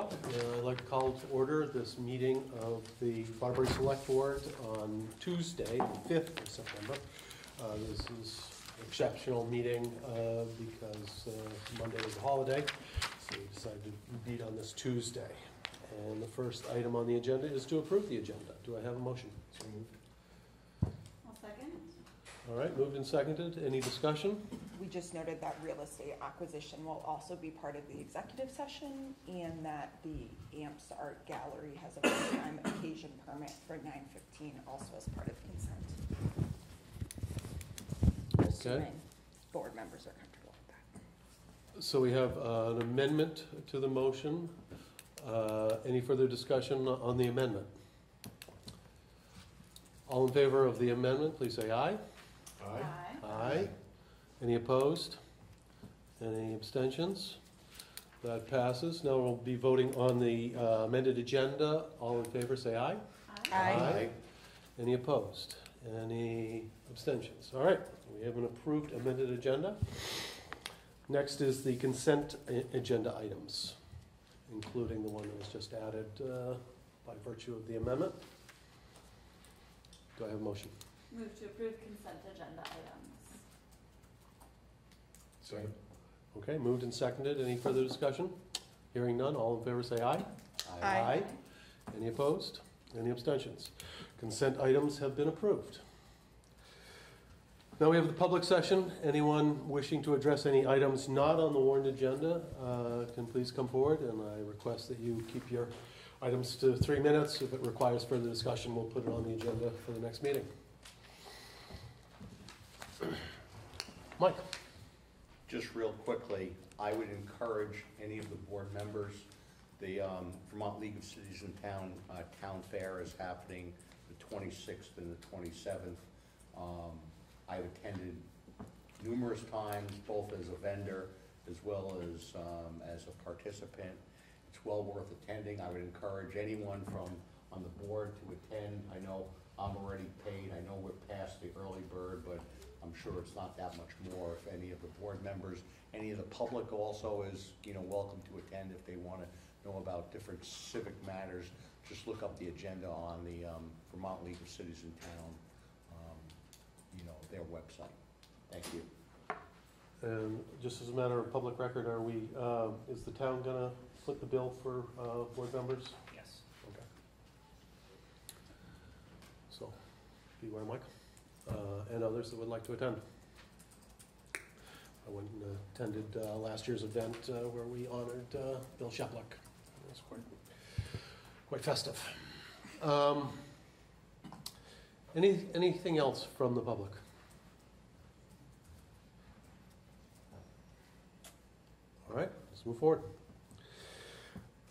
Uh, I'd like to call to order this meeting of the Waterbury Select Board on Tuesday, the 5th of September. Uh, This is an exceptional meeting uh, because uh, Monday is a holiday, so we decided to meet on this Tuesday. And the first item on the agenda is to approve the agenda. Do I have a motion? So moved. All right, moved and seconded. Any discussion? We just noted that real estate acquisition will also be part of the executive session and that the Amps Art Gallery has a one-time occasion permit for nine fifteen also as part of consent. Assuming board members are comfortable with that. So we have uh, an amendment to the motion. Uh, Any further discussion on the amendment? All in favor of the amendment, please say aye. Aye. Aye. Any opposed? Any abstentions? That passes. Now we'll be voting on the uh, amended agenda. All in favor, say aye. Aye. Any opposed? Any abstentions? All right, we have an approved amended agenda. Next is the consent a- agenda items, including the one that was just added uh, by virtue of the amendment. Do I have a motion? Move to approve consent agenda items. Second. Okay, moved and seconded. Any further discussion? Hearing none, all in favor say aye. Aye. Any opposed? Any abstentions? Consent items have been approved. Now we have the public session. Anyone wishing to address any items not on the warrant agenda uh, can please come forward, and I request that you keep your items to three minutes. If it requires further discussion, we'll put it on the agenda for the next meeting. Mike? Just real quickly, I would encourage any of the board members, the um, Vermont League of Cities and Town, uh, Town Fair is happening the twenty-sixth and the twenty-seventh. Um, I've attended numerous times, both as a vendor as well as, um, as a participant. It's well worth attending. I would encourage anyone from, on the board to attend. I know I'm already paid, I know we're past the early bird, but I'm sure it's not that much more if any of the board members, any of the public also is, you know, welcome to attend if they want to know about different civic matters. Just look up the agenda on the um, Vermont League of Cities and Town, um, you know, their website. Thank you. And just as a matter of public record, are we, uh, is the town gonna foot the bill for uh, board members? Yes. Okay. So, beware, Mike, uh, and others that would like to attend. I went and attended uh, last year's event uh, where we honored uh, Bill Shepeluk. It was quite, quite festive. Um, Any, anything else from the public? All right, let's move forward.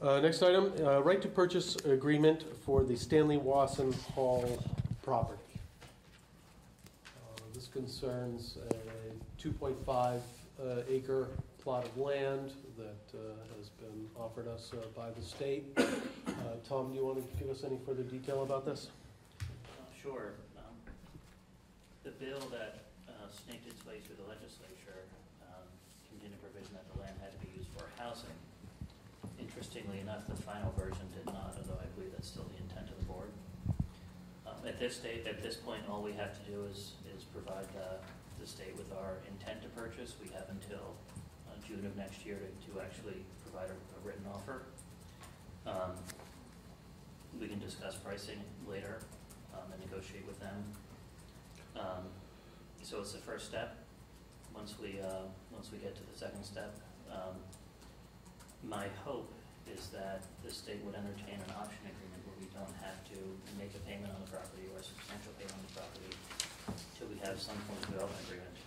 Uh, Next item, uh, right to purchase agreement for the Stanley Wasson Hall property. This concerns a 2.5 uh, acre plot of land that uh, has been offered us uh, by the state. Uh, Tom, do you want to give us any further detail about this? Sure. Um, The bill that uh, snaked its way through the legislature um, contained a provision that the land had to be used for housing. Interestingly enough, the final version did not, although I believe that's still the intent of the board. At this state, at this point, all we have to do is, is provide uh, the state with our intent to purchase. We have until uh, June of next year to, to actually provide a a written offer. Um, We can discuss pricing later um, and negotiate with them. Um, So it's the first step. Once we, uh, once we get to the second step, um, my hope is that the state would entertain an option agreement we don't have to make a payment on the property or a substantial payment on the property till we have some form of development agreement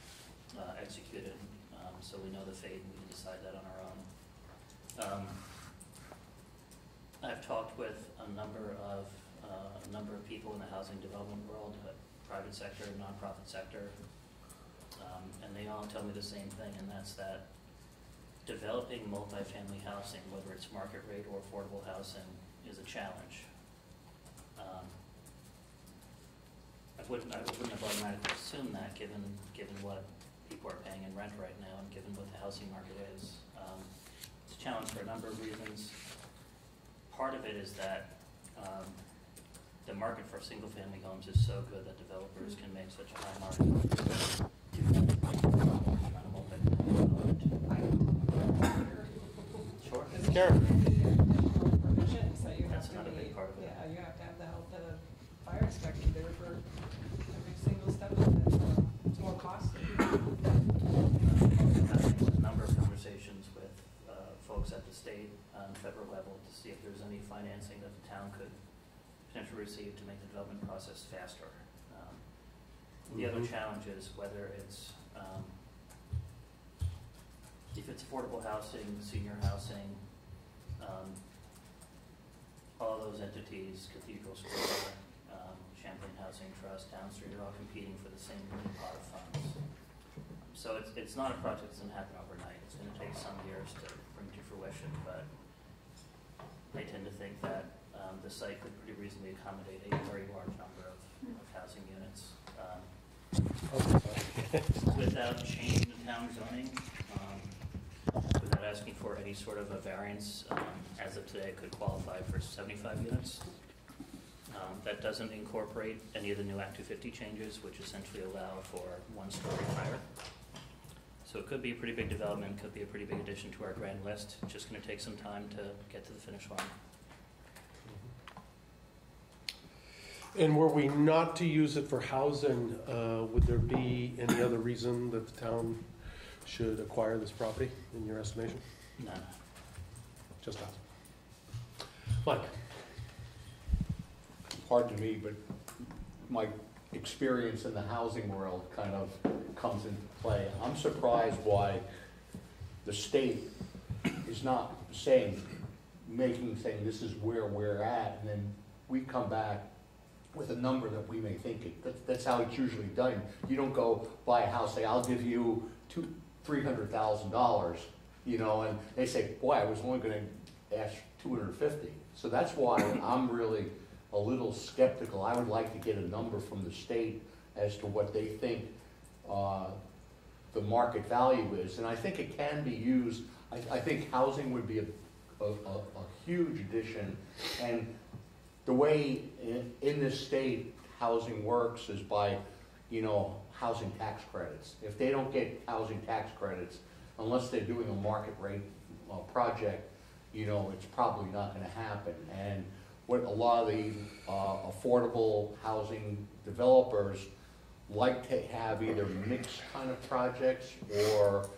uh, executed, um, so we know the fate and we can decide that on our own. Um, I've talked with a number of, uh, a number of people in the housing development world, private sector, nonprofit sector, um, and they all tell me the same thing, and that's that developing multifamily housing, whether it's market rate or affordable housing, is a challenge. Um, I wouldn't, I wouldn't have automatically assumed that, given, given what people are paying in rent right now and given what the housing market is. Um, It's a challenge for a number of reasons. part of it is that um, the market for single-family homes is so good that developers can make such a high margin. Sure. Karen? Permissions that you have That's to another big part of it. Yeah, you have to have the help of the fire inspector there for every single step of it, so it's more costly. having a number of conversations with uh, folks at the state and federal level to see if there's any financing that the town could potentially receive to make the development process faster. Um, The other Mhm. challenge is whether it's, um, if it's affordable housing, senior housing, um, all those entities, Cathedral Square, Champlain Housing Trust, Downstreet, are all competing for the same pot of funds. So it's, it's not a project that's gonna happen overnight, it's gonna take some years to bring to fruition, but I tend to think that, um, the site could pretty reasonably accommodate a very large number of, of housing units. Um, without changing the town zoning, um, without asking for any sort of a variance, um, as of today, it could qualify for seventy-five units. Um, That doesn't incorporate any of the new Act two fifty changes, which essentially allow for one story higher. So it could be a pretty big development, could be a pretty big addition to our grand list, It's just gonna take some time to get to the finish line. And were we not to use it for housing, uh, would there be any other reason that the town should acquire this property, in your estimation? No. Just us. Mike? Hard to me, but my experience in the housing world kind of comes into play. I'm surprised why the state is not saying, making, saying this is where we're at, and then we come back with a number that we may think it, that's, that's how it's usually done. You don't go buy a house, say, I'll give you two, three hundred thousand dollars, you know, and they say, boy, I was only gonna ask two hundred fifty. So that's why I'm really a little skeptical. I would like to get a number from the state as to what they think, uh, the market value is. And I think it can be used, I, I think housing would be a, a, a a huge addition. And the way in, in this state housing works is by, you know, housing tax credits. If they don't get housing tax credits, unless they're doing a market rate, uh, project, you know, it's probably not gonna happen. And what a lot of the, uh, affordable housing developers like to have either mixed kind of projects or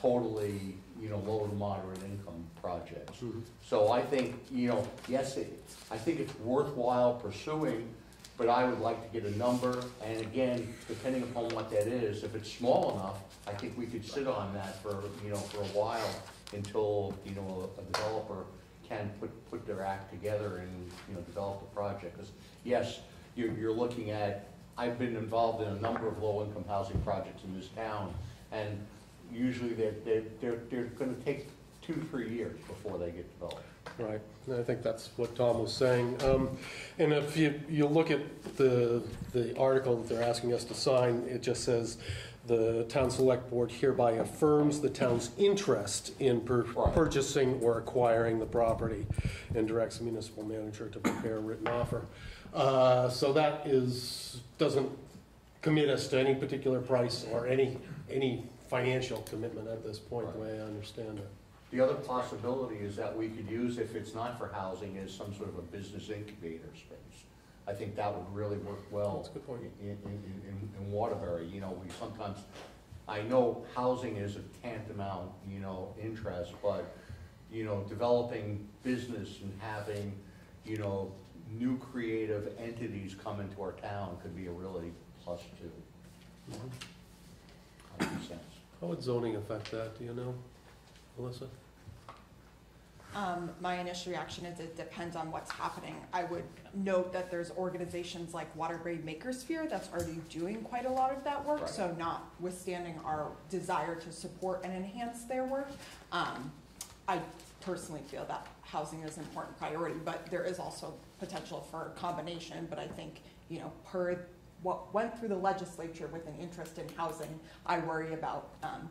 totally, you know, low to moderate income projects. So I think, you know, yes, it, I think it's worthwhile pursuing, but I would like to get a number. And again, depending upon what that is, if it's small enough, I think we could sit on that for, you know, for a while until, you know, a developer can put, put their act together and, you know, develop the project. Because, yes, you're, you're looking at, I've been involved in a number of low-income housing projects in this town, and usually they're, they're, they're, they're gonna take two, three years before they get developed. Right, I think that's what Tom was saying. Um, And if you, you look at the, the article that they're asking us to sign, it just says, "The town select board hereby affirms the town's interest in pur- purchasing or acquiring the property and directs the municipal manager to prepare a written offer." Uh, So that is, doesn't commit us to any particular price or any, any financial commitment at this point, the way I understand it. The other possibility is that we could use, if it's not for housing, is some sort of a business incubator space. I think that would really work well That's a good point. in, in, in, in Waterbury, you know, we sometimes, I know housing is a tantamount, you know, interest, but, you know, developing business and having, you know, new creative entities come into our town could be a really plus too. Mm-hmm. That makes sense. How would zoning affect that, do you know, Melissa? Um, my initial reaction is it depends on what's happening. I would note that there's organizations like Waterbury Makersphere that's already doing quite a lot of that work, Right. so notwithstanding our desire to support and enhance their work, um, I personally feel that housing is an important priority, but there is also potential for a combination, but I think, you know, per what went through the legislature with an interest in housing, I worry about, um,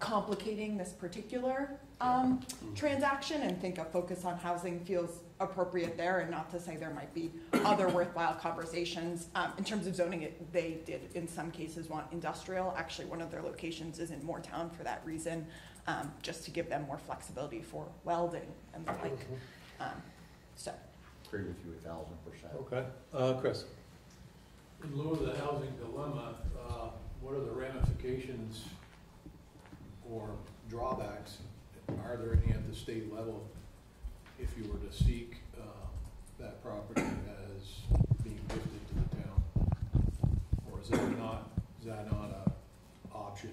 complicating this particular um, transaction and think a focus on housing feels appropriate there and not to say there might be other worthwhile conversations. Um, in terms of zoning, it, they did in some cases want industrial. Actually, one of their locations is in Moortown for that reason, um, just to give them more flexibility for welding and the like. Mhm. Um, so, Agree with you a thousand percent. Okay, uh, Chris? In lieu of the housing dilemma, uh, what are the ramifications or drawbacks? Are there any at the state level if you were to seek uh, that property as being gifted to the town? Or is that not, is that not a option?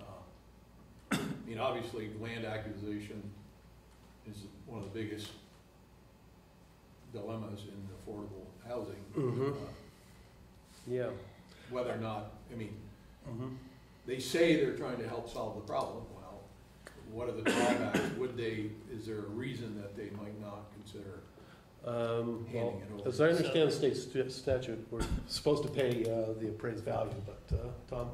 Uh, I mean, obviously, land acquisition is one of the biggest dilemmas in affordable housing. Mhm. Uh, Yeah. whether or not, I mean, Mhm. They say they're trying to help solve the problem, well, what are the drawbacks? Would they, is there a reason that they might not consider? Um, well, Handing it over. as I understand the state stu- statute, we're supposed to pay, uh, the appraised value, but, uh, Tom,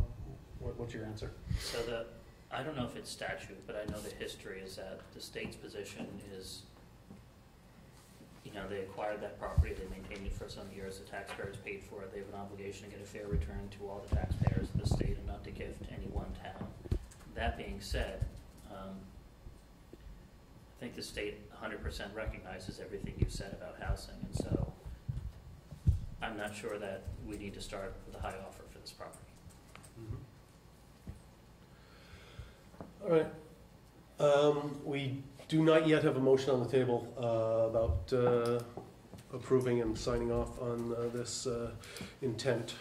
what, what's your answer? So the, I don't know if it's statute, but I know the history is that the state's position is, you know, they acquired that property, they maintained it for some years, the taxpayers paid for it, they have an obligation to get a fair return to all the taxpayers of the state and not to gift any one town. That being said, um, I think the state hundred percent recognizes everything you've said about housing, and so I'm not sure that we need to start with a high offer for this property. All right. Um, we do not yet have a motion on the table, uh, about, uh, approving and signing off on, uh, this, uh, intent.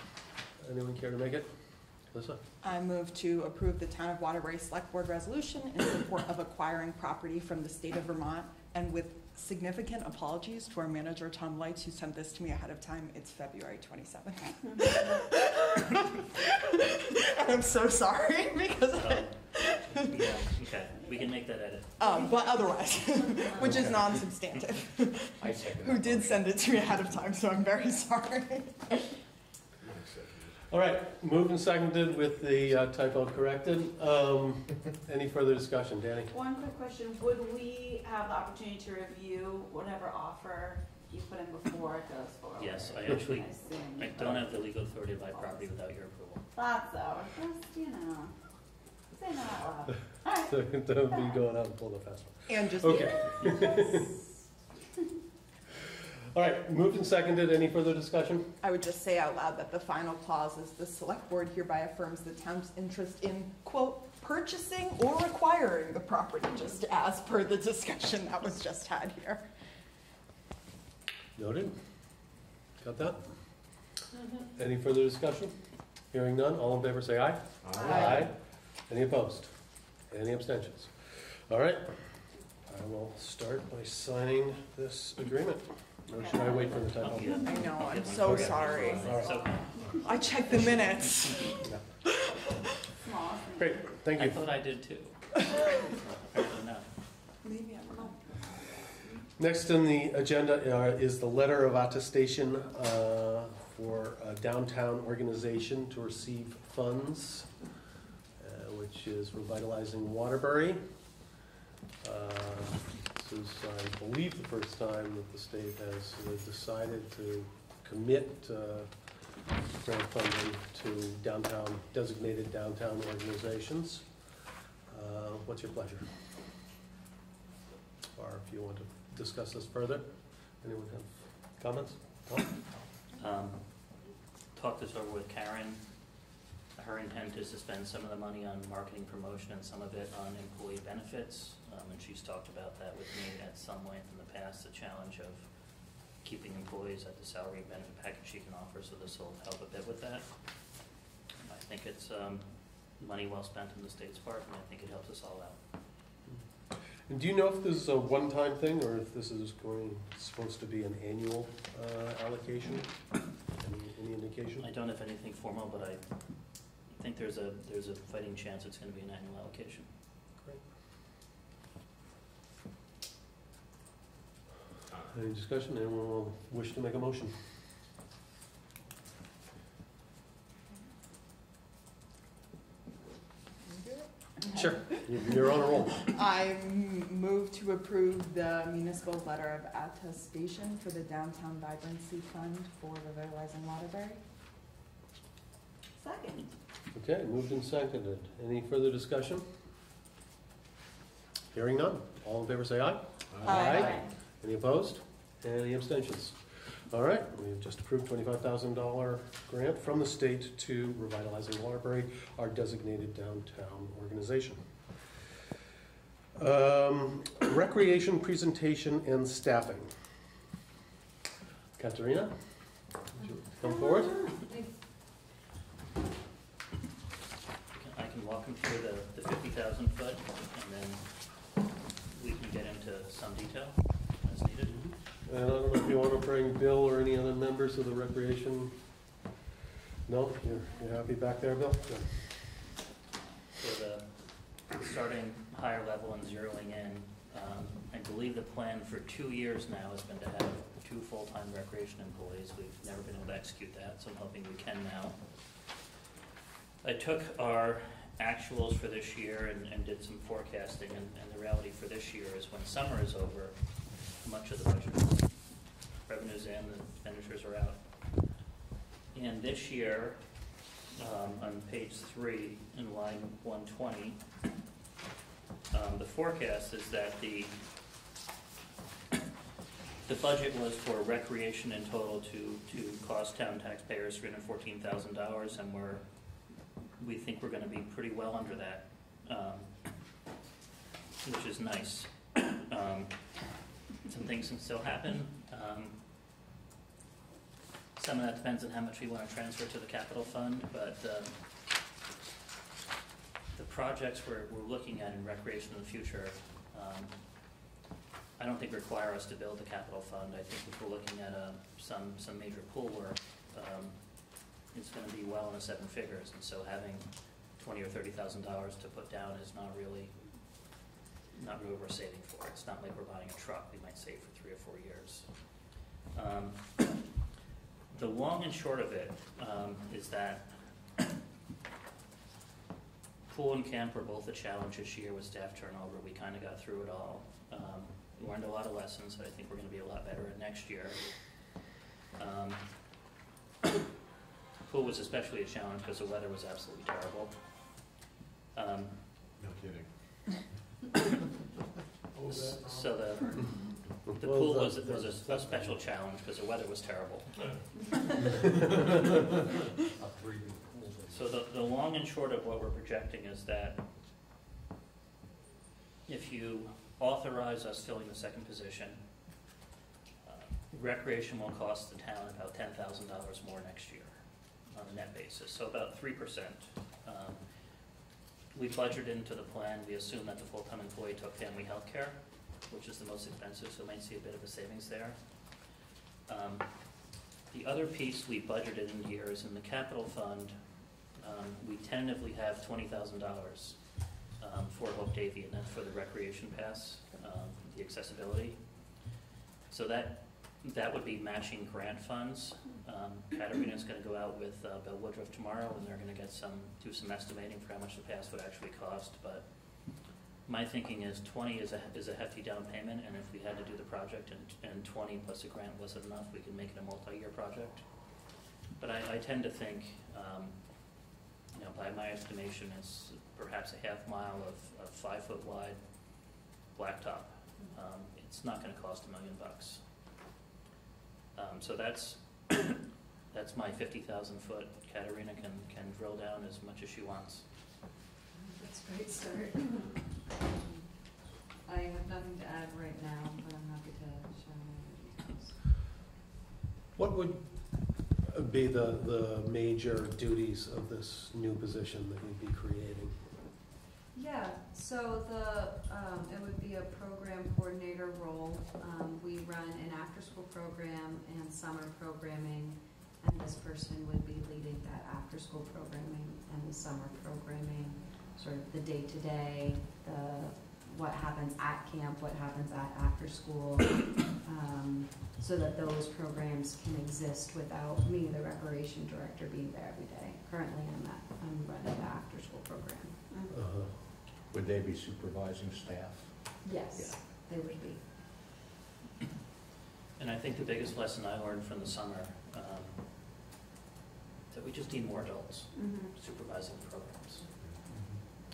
Anyone care to make it? Alyssa? I move to approve the Town of Waterbury Select Board Resolution in support of acquiring property from the state of Vermont and with significant apologies to our manager, Tom Leitz, who sent this to me ahead of time. It's February twenty-seventh. I'm so sorry because, Um, Yeah, okay, we can make that edit. um, but otherwise, which is non-substantive, I second who that did send it to me ahead of time, so I'm very sorry. All right, moved and seconded with the uh, typo corrected. Um, any further discussion, Danny? One quick question, would we have the opportunity to review whatever offer you put in before it goes forward? Yes, I actually, assume I you don't have the legal authority to buy property without your approval. Thought so, just, you know, say that out loud. Alright. Don't be going out and pulling a fast one. And just, Okay. All right, moved and seconded. Any further discussion? I would just say out loud that the final clause is the select board hereby affirms the town's interest in, quote, purchasing or acquiring the property, just as per the discussion that was just had here. Noted. Got that? Any further discussion? Hearing none, all in favor say aye. Aye. Any opposed? Any abstentions? All right, I will start by signing this agreement. Or should I wait for the I'll I know, I'll I'm so sorry. It's. I checked the minutes. Great, thank you. I you. thought I did too. Apparently not. Maybe I'm wrong. Next on the agenda uh, is the letter of attestation uh, for a downtown organization to receive funds, which is revitalizing Waterbury. Uh, This is, I believe, the first time that the state has decided to commit uh, grant funding to downtown, designated downtown organizations. Uh, What's your pleasure? Or if you want to discuss this further, anyone have comments? Um, Talked this over with Karen. Her intent is to spend some of the money on marketing promotion and some of it on employee benefits. Um, And she's talked about that with me at some length in the past, the challenge of keeping employees at the salary and benefit package she can offer, so this will help a bit with that. I think it's um, money well spent in the state's part, and I think it helps us all out. And do you know if this is a one-time thing, or if this is going, supposed to be an annual uh, allocation? Any, any indication? I don't have anything formal, but I think there's a, there's a fighting chance it's gonna be an annual allocation. Great any discussion? Anyone will wish to make a motion? Sure, You- you're on a roll. I move to approve the municipal letter of attestation for the Downtown Vibrancy Fund for the revitalizing Waterbury. Second. Okay, moved and seconded. Any further discussion? Hearing none. All in favor, say aye. Aye. Any opposed? Any abstentions? All right, we've just approved twenty-five thousand dollar grant from the state to Revitalizing Waterbury, our designated downtown organization. Um, Recreation presentation and staffing. Katerina, would you come forward? I can walk them through the, the fifty thousand foot, and then we can get into some detail as needed. And I don't know if you want to bring Bill or any other members of the recreation? No, you're, you're happy back there, Bill? Good. So the, starting higher level and zeroing in, um, I believe the plan for two years now has been to have two full-time recreation employees. We've never been able to execute that, so I'm hoping we can now. I took our actuals for this year and, and did some forecasting, and, and the reality for this year is when summer is over, much of the budget, revenues in, the expenditures are out. And this year, um, on page three, in line one twenty, um, the forecast is that the, the budget was for recreation in total to, to cost town taxpayers three hundred fourteen thousand dollars, and we're, we think we're gonna be pretty well under that, um, which is nice. Um, some things can still happen, um, some of that depends on how much we wanna transfer to the capital fund, but, um, the projects we're, we're looking at in recreation in the future, um, I don't think require us to build the capital fund. I think if we're looking at, uh, some, some major pool work, um, it's gonna be well into seven figures, and so having twenty or thirty thousand dollars to put down is not really, not really what we're saving for. It's not like we're buying a truck we might save for three or four years. Um, the long and short of it, um, is that pool and camp were both a challenge this year with staff turnover. We kinda got through it all. Um, learned a lot of lessons that I think we're gonna be a lot better at next year. Um, Pool was especially a challenge because the weather was absolutely terrible. Um, No kidding. S- that- so the, the Well, pool that- was, was a, a special challenge because the weather was terrible. So the, the long and short of what we're projecting is that if you authorize us filling the second position, uh, recreation will cost the town about ten thousand dollars more next year on a net basis, so about three percent. Um, We budgeted into the plan, we assume that the full-time employee took family health care, which is the most expensive, so we might see a bit of a savings there. Um, The other piece we budgeted in here is in the capital fund, um, we tentatively have twenty thousand dollars um, for Hope Davey, and that's for the recreation pass, um, the accessibility. So that, that would be matching grant funds. Um, Katerina's gonna go out with uh, Bill Woodruff tomorrow, and they're gonna get some, do some estimating for how much the pass would actually cost, but my thinking is twenty is a, is a hefty down payment, and if we had to do the project and, and twenty plus a grant wasn't enough, we could make it a multi-year project. But I, I tend to think, um, you know, by my estimation, it's perhaps a half mile of, of five-foot wide blacktop. Um, it's not gonna cost a million bucks. Um, so that's, that's my fifty thousand foot. Katerina can, can drill down as much as she wants. That's a great start. I have nothing to add right now, but I'm happy to share more details. What would be the, the major duties of this new position that you'd be creating? Yeah, so the, um, it would be a program coordinator role. Um, we run an after-school program and summer programming, and this person would be leading that after-school programming and the summer programming, sort of the day-to-day, the, what happens at camp, what happens at after-school, um, so that those programs can exist without me, the recreation director, being there every day. Currently, I'm at, I'm running the after-school program. Uh-huh. Would they be supervising staff? Yes, they would be. And I think the biggest lesson I learned from the summer, um, that we just need more adults Mhm. supervising programs.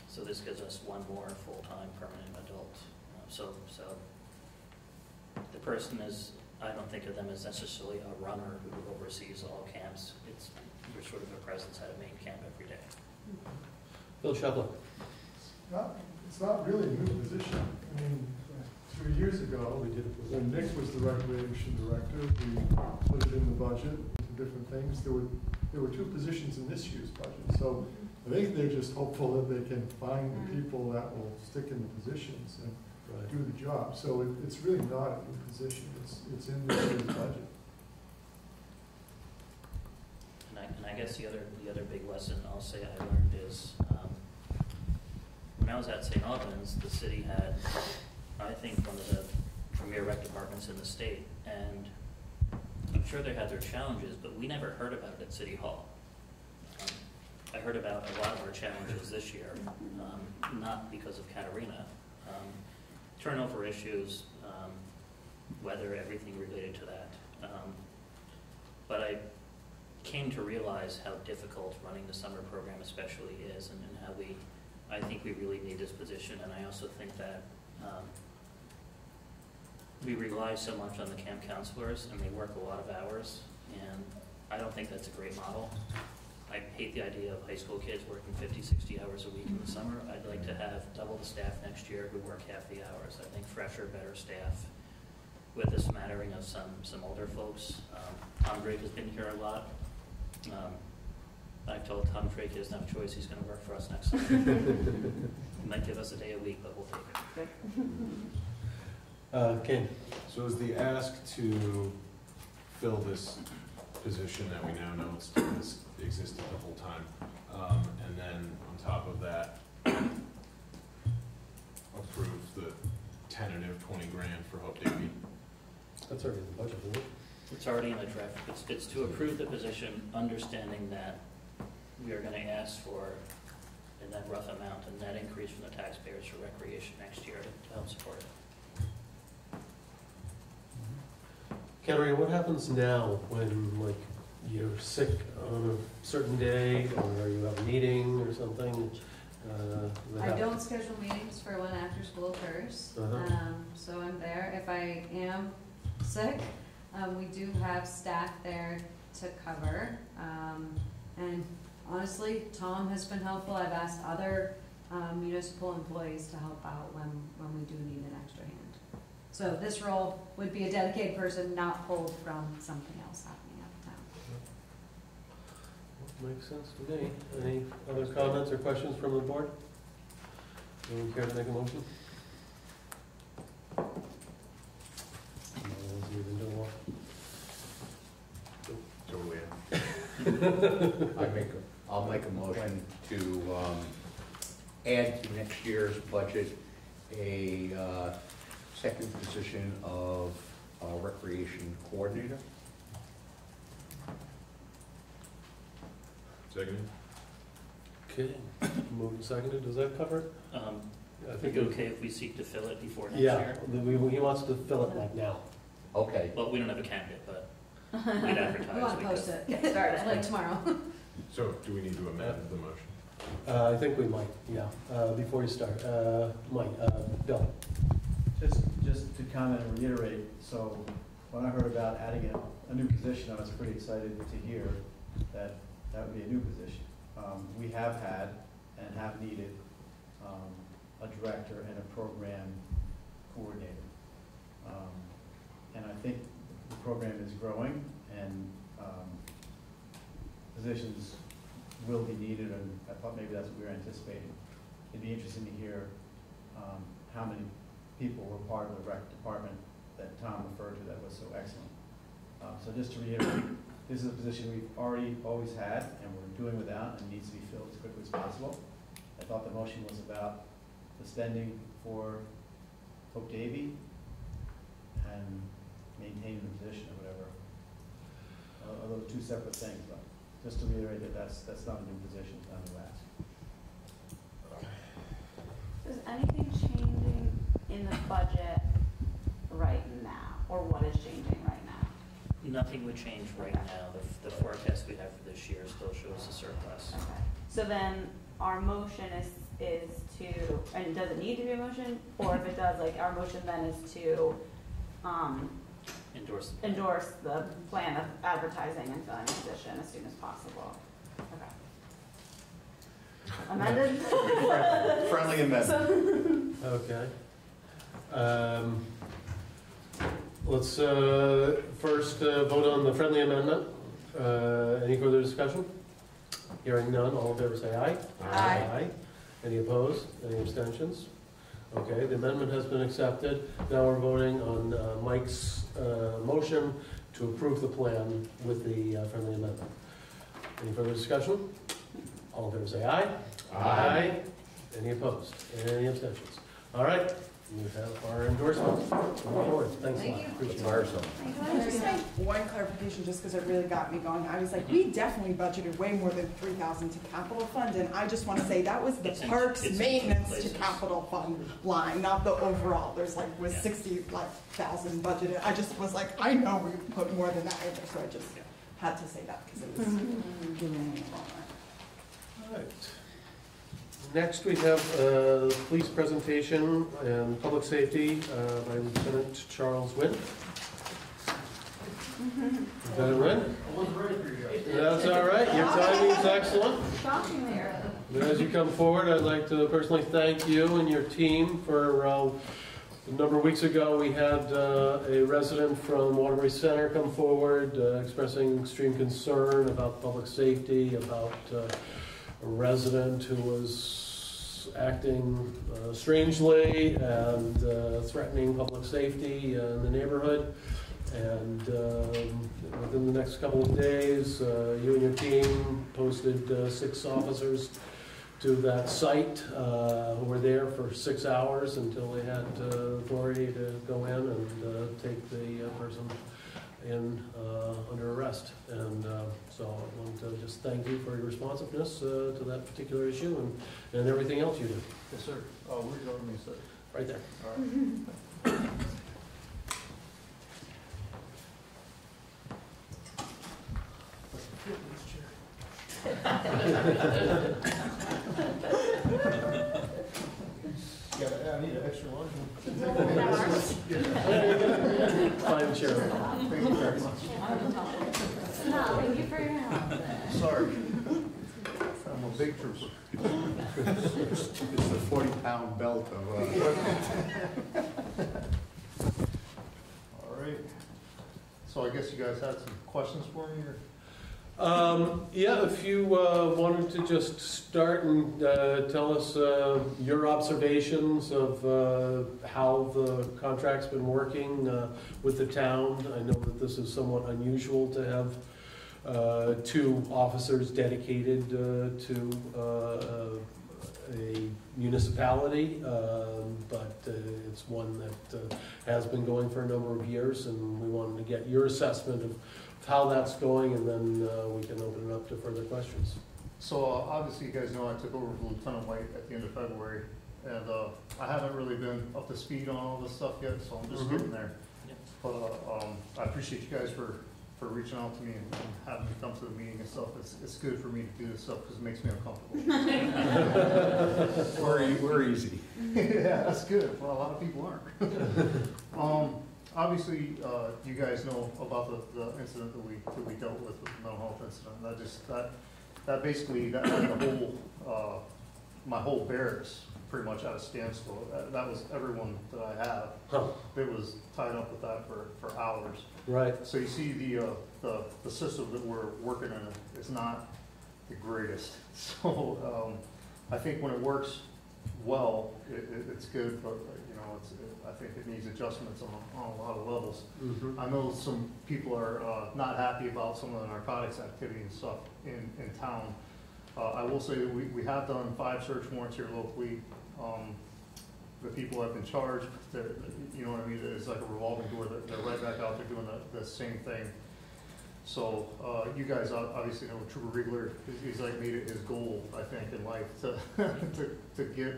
So this gives us one more full-time permanent adult. Uh, So, so the person is, I don't think of them as necessarily a runner who oversees all camps. It's, you're sort of a presence at a main camp every day. Bill Shepeluk. Not, it's not really a new position. I mean, three years ago, We did it. when Nick was the recreation director, we put it in the budget into different things. There were, there were two positions in this year's budget. So I think they're just hopeful that they can find the people that will stick in the positions and Right. do the job. So it, it's really not a new position. It's, it's in this year's budget. And I, and I guess the other, the other big lesson I'll say I learned is, um, when I was at St. Albans, the city had, I think, one of the premier rec departments in the state, and I'm sure they had their challenges, but we never heard about it at City Hall. Um, I heard about a lot of our challenges this year, um, not because of Katarina. Um, Turnover issues, um, weather, everything related to that. Um, But I came to realize how difficult running the summer program especially is and, and how we, I think we really need this position and I also think that, um, we rely so much on the camp counselors and they work a lot of hours and I don't think that's a great model. I hate the idea of high school kids working 50, 60 hours a week in the summer. I'd like to have double the staff next year who work half the hours. I think fresher, better staff with a smattering of some, some older folks. Um, Tom Drake has been here a lot. Um, I told Tom Drake he doesn't have a choice, he's gonna work for us next summer. He might give us a day a week, but we'll take it. Uh, Ken? So is the ask to fill this position that we now know it's, it's existed the whole time? Um, and then on top of that, approve the tentative twenty grand for Hope Davey? That's already in the budget, isn't it? It's already in the draft. It's, it's to approve the position, understanding that we are gonna ask for, in that rough amount, a net increase from the taxpayers for recreation next year to to help support it. Katarina, what happens now when, like, you're sick on a certain day, or you have a meeting or something? uh, that I happens? don't schedule meetings for when after school occurs, Uh-huh. um, so I'm there. If I am sick, um, we do have staff there to cover. Um, and honestly, Tom has been helpful. I've asked other, um, municipal employees to help out when, when we do need an extra hand. So this role would be a dedicated person, not pulled from something else happening at the town. Makes sense to me. Any other comments or questions from the board? Anyone care to make a motion? No one's even doing I make, a- I'll make a motion to um, add to next year's budget a uh, second position of uh, recreation coordinator. Second? Okay, moved and seconded, does that cover it? Um, I Would think it it- okay if we seek to fill it before next Yeah, year? the- we- he wants to fill it like now. Okay, Well, we don't have a candidate, but we'd advertise. We wanna we post it, Get started. like tomorrow. So do we need to amend the motion? Uh, I think we might, yeah, uh, before you start. Uh, Mike, uh, Bill? Just, just to comment and reiterate, so when I heard about adding a, a new position, I was pretty excited to hear that that would be a new position. Um, we have had and have needed, um, a director and a program coordinator. Um, and I think the program is growing and, positions will be needed, and I thought maybe that's what we were anticipating. It'd be interesting to hear, um, how many people were part of the rec department that Tom referred to that was so excellent. Um, so just to reiterate, this is a position we've already always had and we're doing without and needs to be filled as quickly as possible. I thought the motion was about the spending for Hope Davey and maintaining the position or whatever. Uh, Although two separate things, but just to reiterate that that's, that's not a new position, it's not a new ask. anything changing in the budget right now, or what is changing right now? Nothing would change right now. The, the forecast we have for this year still shows a surplus. Okay, so then our motion is, is to, and does it need to be a motion? Or if it does, like, our motion then is to, um, Endorse. the plan. endorse the plan of advertising and filling the position as soon as possible. Okay. Amended? Friendly amendment. Okay. Um, Let's uh, first uh, vote on the friendly amendment. Uh, Any further discussion? Hearing none, all in favor say aye. Aye. Any opposed? Any abstentions? Okay, the amendment has been accepted. Now we're voting on uh, Mike's uh, motion to approve the plan with the uh, friendly amendment. Any further discussion? All in favor say aye. Aye. Any opposed? Any abstentions? All right, you have our endorsement. Move forward. Thanks a lot. Thank you. Appreciate it. Can I just make one clarification, just because it really got me going? I was like, we definitely budgeted way more than three thousand to capital fund, and I just want to say, that was the It's in- parks it's in maintenance to places. capital fund line, not the overall. There's like, was Yeah. sixty like thousand budgeted. I just was like, I know we put more than that in there, so I just Yeah. had to say that, because it was mm-hmm. giving me a moment. All right. Next, we have a police presentation and public safety uh, by Lieutenant Charles Wynn. Lieutenant Wynn? That's all right, your timing's excellent. Shocking there. As you come forward, I'd like to personally thank you and your team for, uh, a number of weeks ago, we had uh, a resident from Waterbury Center come forward uh, expressing extreme concern about public safety, about uh, a resident who was acting uh, strangely and uh, threatening public safety in the neighborhood. And um, within the next couple of days, you and your team posted uh, six officers to that site, uh, who were there for six hours until they had uh, authority to go in and uh, take the uh, person in uh, under arrest. And uh, so I want to just thank you for your responsiveness uh, to that particular issue and, and everything else you do. Yes, sir. Oh, where's your me, sir? Right there. All right. Yeah, I need an extra large one. Fine, Chair. Thank you very much. No, thank you for your help. Sorry. I'm a big trooper. It's the forty-pound belt of, uh, All right. So I guess you guys had some questions for me, or? Um, yeah, if you, uh, wanted to just start and, uh, tell us, uh, your observations of, uh, how the contract's been working, uh, with the town. I know that this is somewhat unusual to have, uh, two officers dedicated, to, a municipality, um, but, uh, it's one that, uh, has been going for a number of years, and we wanted to get your assessment of how that's going, and then uh, we can open it up to further questions. So uh, obviously, you guys know I took over for Lieutenant White at the end of February, and uh, I haven't really been up to speed on all this stuff yet, so I'm just Mhm. getting there. Yep. But uh, um, I appreciate you guys for, for reaching out to me and and having me come to the meeting and stuff. It's, it's good for me to do this stuff because it makes me uncomfortable. we're, we're easy. Yeah, that's good. Well, a lot of people aren't. Um, obviously, uh, you guys know about the, the incident that we, that we dealt with, with the mental health incident. That just, that, that basically, that had the whole, uh, my whole barracks pretty much at a standstill. That, that was everyone that I have Huh, that was tied up with that for, for hours. right, So you see, the, uh, the, the system that we're working in is not the greatest. So, um, I think when it works well, it, it, it's good, but, it's, I think it needs adjustments on, on a lot of levels. mhm, I know some people are, uh, not happy about some of the narcotics activity and stuff in, in town. Uh, I will say that we, we have done five search warrants here locally. Um, the people have been charged, they're, you know what I mean, it's like a revolving door, they're, they're right back out there doing the, the same thing. So, uh, you guys ob- obviously know Trooper Rigler, he's, he's like made it his goal, I think, in life to, to, to get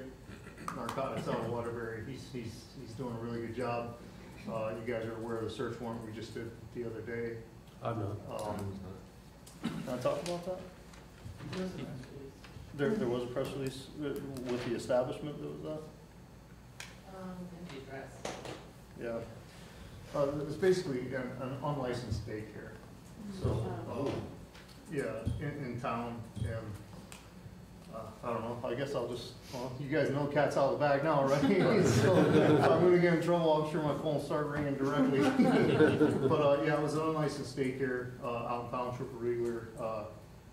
Narcotics out of Waterbury. He's, he's, he's doing a really good job. Uh, you guys are aware of the search warrant we just did the other day. I'm not. Um, Can I talk about that? There, there was a press release with the establishment that was that? Yeah. Uh, it's basically an, an unlicensed daycare. So, uh, yeah, in, in town, and, I don't know, I guess I'll just, well, you guys know cat's out of the bag now, right? So, if I'm gonna get in trouble, I'm sure my phone will start ringing directly. But, uh, yeah, it was an unlicensed daycare, uh, out in town, Trooper Riegler, uh,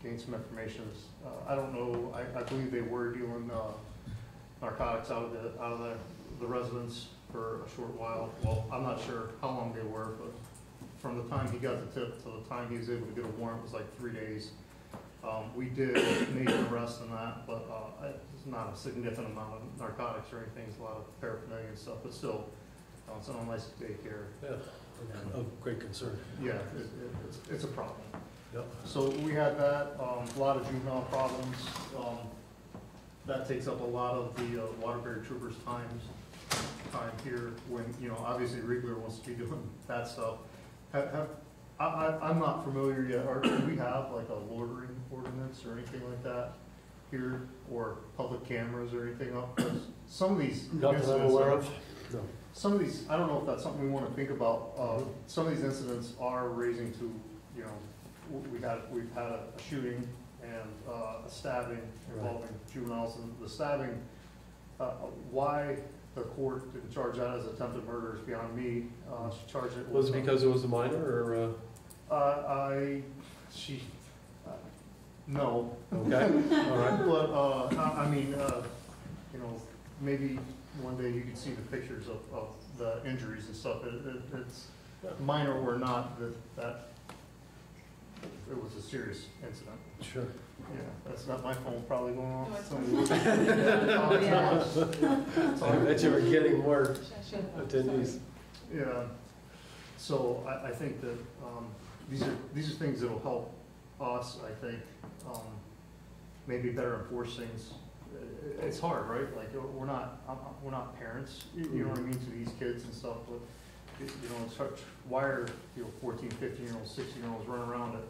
gained some information. Uh, I don't know, I, I believe they were dealing, uh, narcotics out of the, out of the, the residence for a short while. Well, I'm not sure how long they were, but from the time he got the tip to the time he was able to get a warrant was like three days. Um, we did make an arrest in that, but, uh, it's not a significant amount of narcotics or anything, it's a lot of paraphernalia and stuff, but still, uh, it's an unlicensed daycare. Yeah, of great concern. Yeah, it, it, it's, it's a problem. Yep. So we had that, um, a lot of juvenile problems, um, that takes up a lot of the uh, Waterbury troopers' times, time here, when, you know, obviously Riegler wants to be doing that stuff. Have, have, I, I, I'm not familiar yet, do we have like a loitering ordinance or anything like that here, or public cameras or anything up? 'Cause Some of these Not that I'm incidents aware are- of. No. some of these, I don't know if that's something we wanna think about, uh, some of these incidents are raising to, you know, w- we had, we've had a shooting and, uh, a stabbing involving juveniles, and the stabbing, uh, why the court didn't charge that as attempted murder is beyond me, uh, she charged it. Was with, it because it was a minor, or, Uh, I, she, uh, no, okay, all right. but, uh, I, I mean, uh, you know, maybe one day you could see the pictures of, of the injuries and stuff. It, it, it's minor or not, that, that, it was a serious incident. Sure. Yeah, that's not my phone probably going off. No, it's Somebody- Yeah. It's I on- bet you were getting more attendees. Yeah, so I, I think that, um, these are, these are things that'll help us, I think, um, maybe better enforce things. It's hard, right? Like, we're not, I'm- I'm- we're not parents, you you know what I mean, to these kids and stuff, but, you know, it's hard, why are, you know, fourteen, fifteen-year-olds, sixteen-year-olds running around at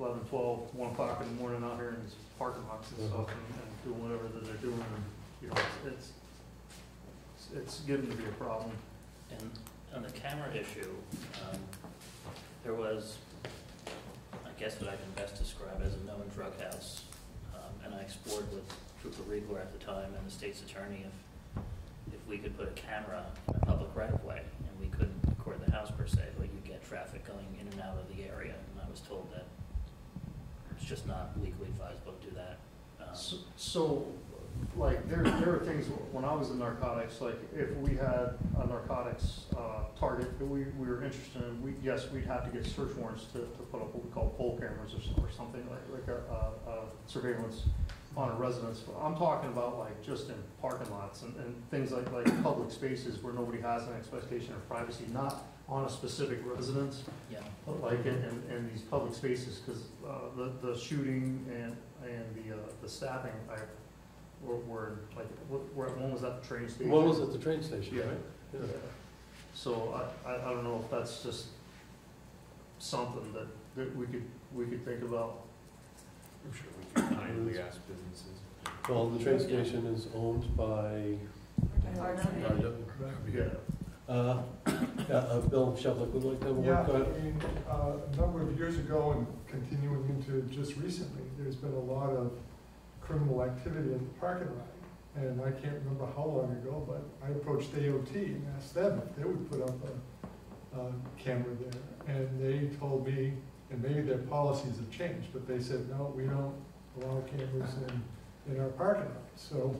eleven, twelve, one o'clock in the morning out here in these parking lots and stuff and, and doing whatever that they're doing, and, you know, it's, it's, it's getting to be a problem. And on the camera issue, um, there was, I guess what I can best describe as a known drug house. Um, and I explored with Trooper Riegler at the time and the state's attorney if, if we could put a camera in a public right of way and we couldn't record the house per se, but you'd get traffic going in and out of the area. And I was told that it's just not legally advisable to do that. Um, So- So, like, there, there are things, when I was in narcotics, like, if we had a narcotics, uh, target that we, we were interested in, we, yes, we'd have to get search warrants to, to put up what we call pole cameras or, or something like, like a, a, a surveillance on a residence. But I'm talking about like just in parking lots and, and things like, like public spaces where nobody has an expectation of privacy, not on a specific residence. Yeah. But like in, in, in these public spaces, because, uh, the, the shooting and, and the, uh, the stabbing, I, were, were, like, wh- where, when was that, the train station? One was at the train station, Yeah. right? Yeah. So I, I, I don't know if that's just something that, that we could, we could think about. I'm sure we can kindly ask businesses. Well, the train station is owned by Yeah. Uh, yeah, uh, Bill Shepeluk would like to have Yeah, word on it. I mean, uh, a number of years ago and continuing into just recently, there's been a lot of criminal activity in the parking lot. And I can't remember how long ago, but I approached AOT and asked them if they would put up a, a camera there. And they told me, and maybe their policies have changed, but they said, no, we don't allow cameras in, in our parking lot. So,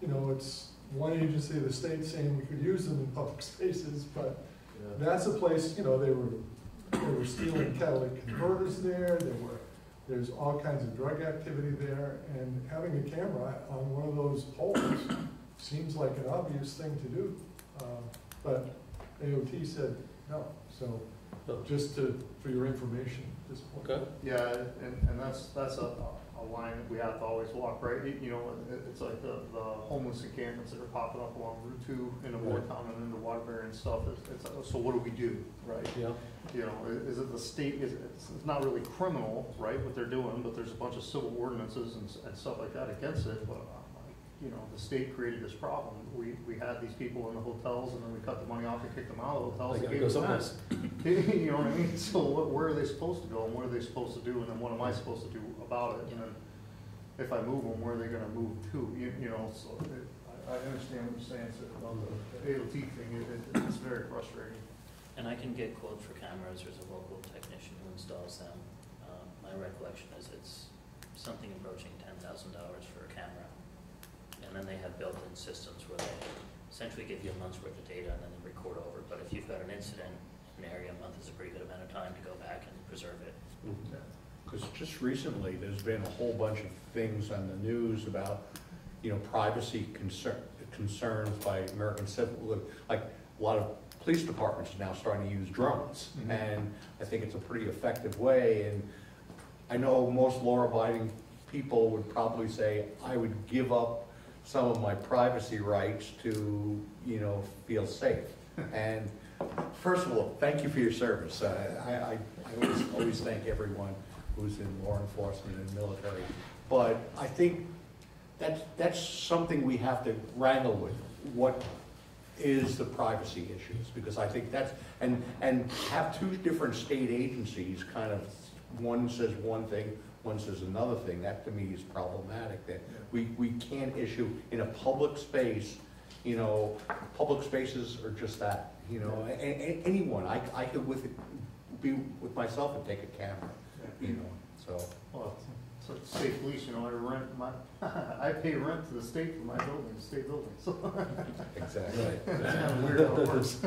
you know, it's one agency of the state saying we could use them in public spaces, but that's a place, you know, they were, they were stealing catalytic converters there, there were, there's all kinds of drug activity there, and having a camera on one of those poles seems like an obvious thing to do. Uh, But AOT said no, so Oh. just to, for your information at this point. Okay. Yeah, and, and that's, that's a, a line that we have to always walk, right? You- You know, it, it's like the, the homeless encampments that are popping up along Route Two into Right. Wartown and into Waterbury and stuff. It's, it's, so what do we do, right? Yeah, You know, i- is it the state, is, it- it's it's not really criminal, right, what they're doing, but there's a bunch of civil ordinances and, s- and stuff like that against it, but, uh, you know, the state created this problem. We, we had these people in the hotels and then we cut the money off and kicked them out of the hotels. they and gotta gave go them back. You know what I mean? So what, where are they supposed to go and what are they supposed to do and then what am I supposed to do about it? And then if I move them, where are they gonna move to, you, you know, so it, I, I understand what you're saying, so about the AOT thing, it, it, it's very frustrating. And I can get quotes for cameras, there's a local technician who installs them. Um, My recollection is it's something approaching ten thousand dollars for a camera. And then they have built-in systems where they essentially give you a month's worth of data and then they record over. But if you've got an incident in an area, a month is a pretty good amount of time to go back and preserve it. Because just recently, there's been a whole bunch of things on the news about, you know, privacy concern, concerns by American Civil, like, a lot of police departments are now starting to use drones. Mhm. And I think it's a pretty effective way, and I know most law-abiding people would probably say, I would give up some of my privacy rights to, you know, feel safe. And first of all, thank you for your service. Uh, I, I, I always, always thank everyone who's in law enforcement and military. But I think that's, that's something we have to wrangle with. What is the privacy issues? Because I think that's, and, and have two different state agencies kind of, one says one thing, one says another thing, that to me is problematic, that we, we can't issue in a public space, you know, public spaces are just that, you know, a, a, anyone, I, I could with, be with myself and take a camera, you know, so. Well, it's state police, you know, I rent my, I pay rent to the state for my building, the state building, so. Exactly. It's kind of weird how it works.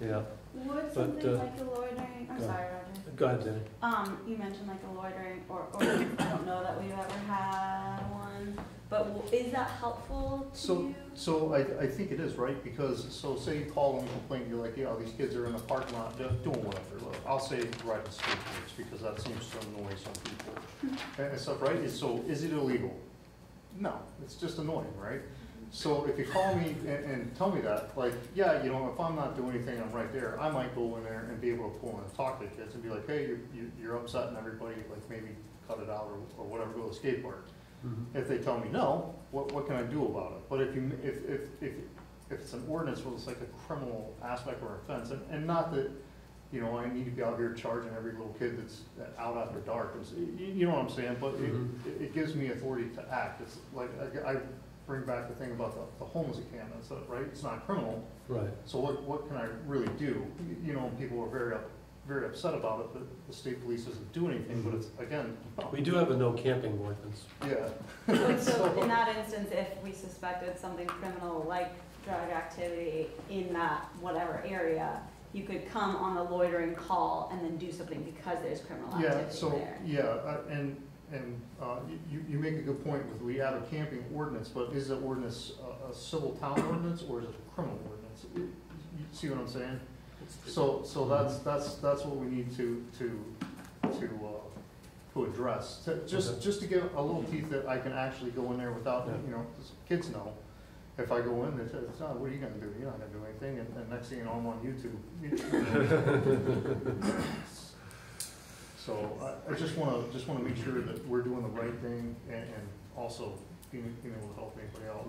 Yeah, Would But, something uh, like a loitering, I'm go. sorry, Roger. Go ahead, Danny. Um, you mentioned like a loitering, or, or I don't know that we've ever had one, but w- is that helpful to So, you? so I, I think it is, right, because, so say you call and complain, you're like, yeah, these kids are in the parking lot do- doing whatever, Look, I'll say riding skateboards, because that seems to annoy some people. And and stuff, right, Is- so is it illegal? No, it's just annoying, right? So if you call me and, and tell me that, like, yeah, you know, if I'm not doing anything, I'm right there, I might go in there and be able to pull in and talk to the kids and be like, hey, you're, you- you're upsetting everybody, like, maybe cut it out or, or whatever, go to the skate park. If they tell me no, what, what can I do about it? But if you, if, if, if, if it's an ordinance where it's like a criminal aspect or offense, and, and not that, you know, I need to be out here charging every little kid that's out after dark, it's, you, you know what I'm saying? But Mhm. it, it gives me authority to act, it's like, I, I bring back the thing about the, the homeless encampment, so, right? It's not criminal, Right, so what, what can I really do? You- You know, people are very, up- very upset about it, but the state police doesn't do anything, but it's, again, we do have a no camping ordinance. yeah. So, so in that instance, if we suspected something criminal like drug activity in that whatever area, you could come on a loitering call and then do something because there's criminal Yeah, activity so, there. yeah, uh, and, and, uh, you, you make a good point with, we have a camping ordinance, but is the ordinance a, a civil town ordinance or is it a criminal ordinance? You you see what I'm saying? So, so that's, that's, that's what we need to, to, to, uh, to address, to, just, Okay. just to give a little teeth that I can actually go in there without, Yeah. you know, 'cause kids know. If I go in, they say, "Oh, what are you gonna do? You're not gonna do anything, and, and next thing you know, I'm on YouTube. So I, I just wanna, just wanna make sure that we're doing the right thing and, and also being, being able to help anybody out.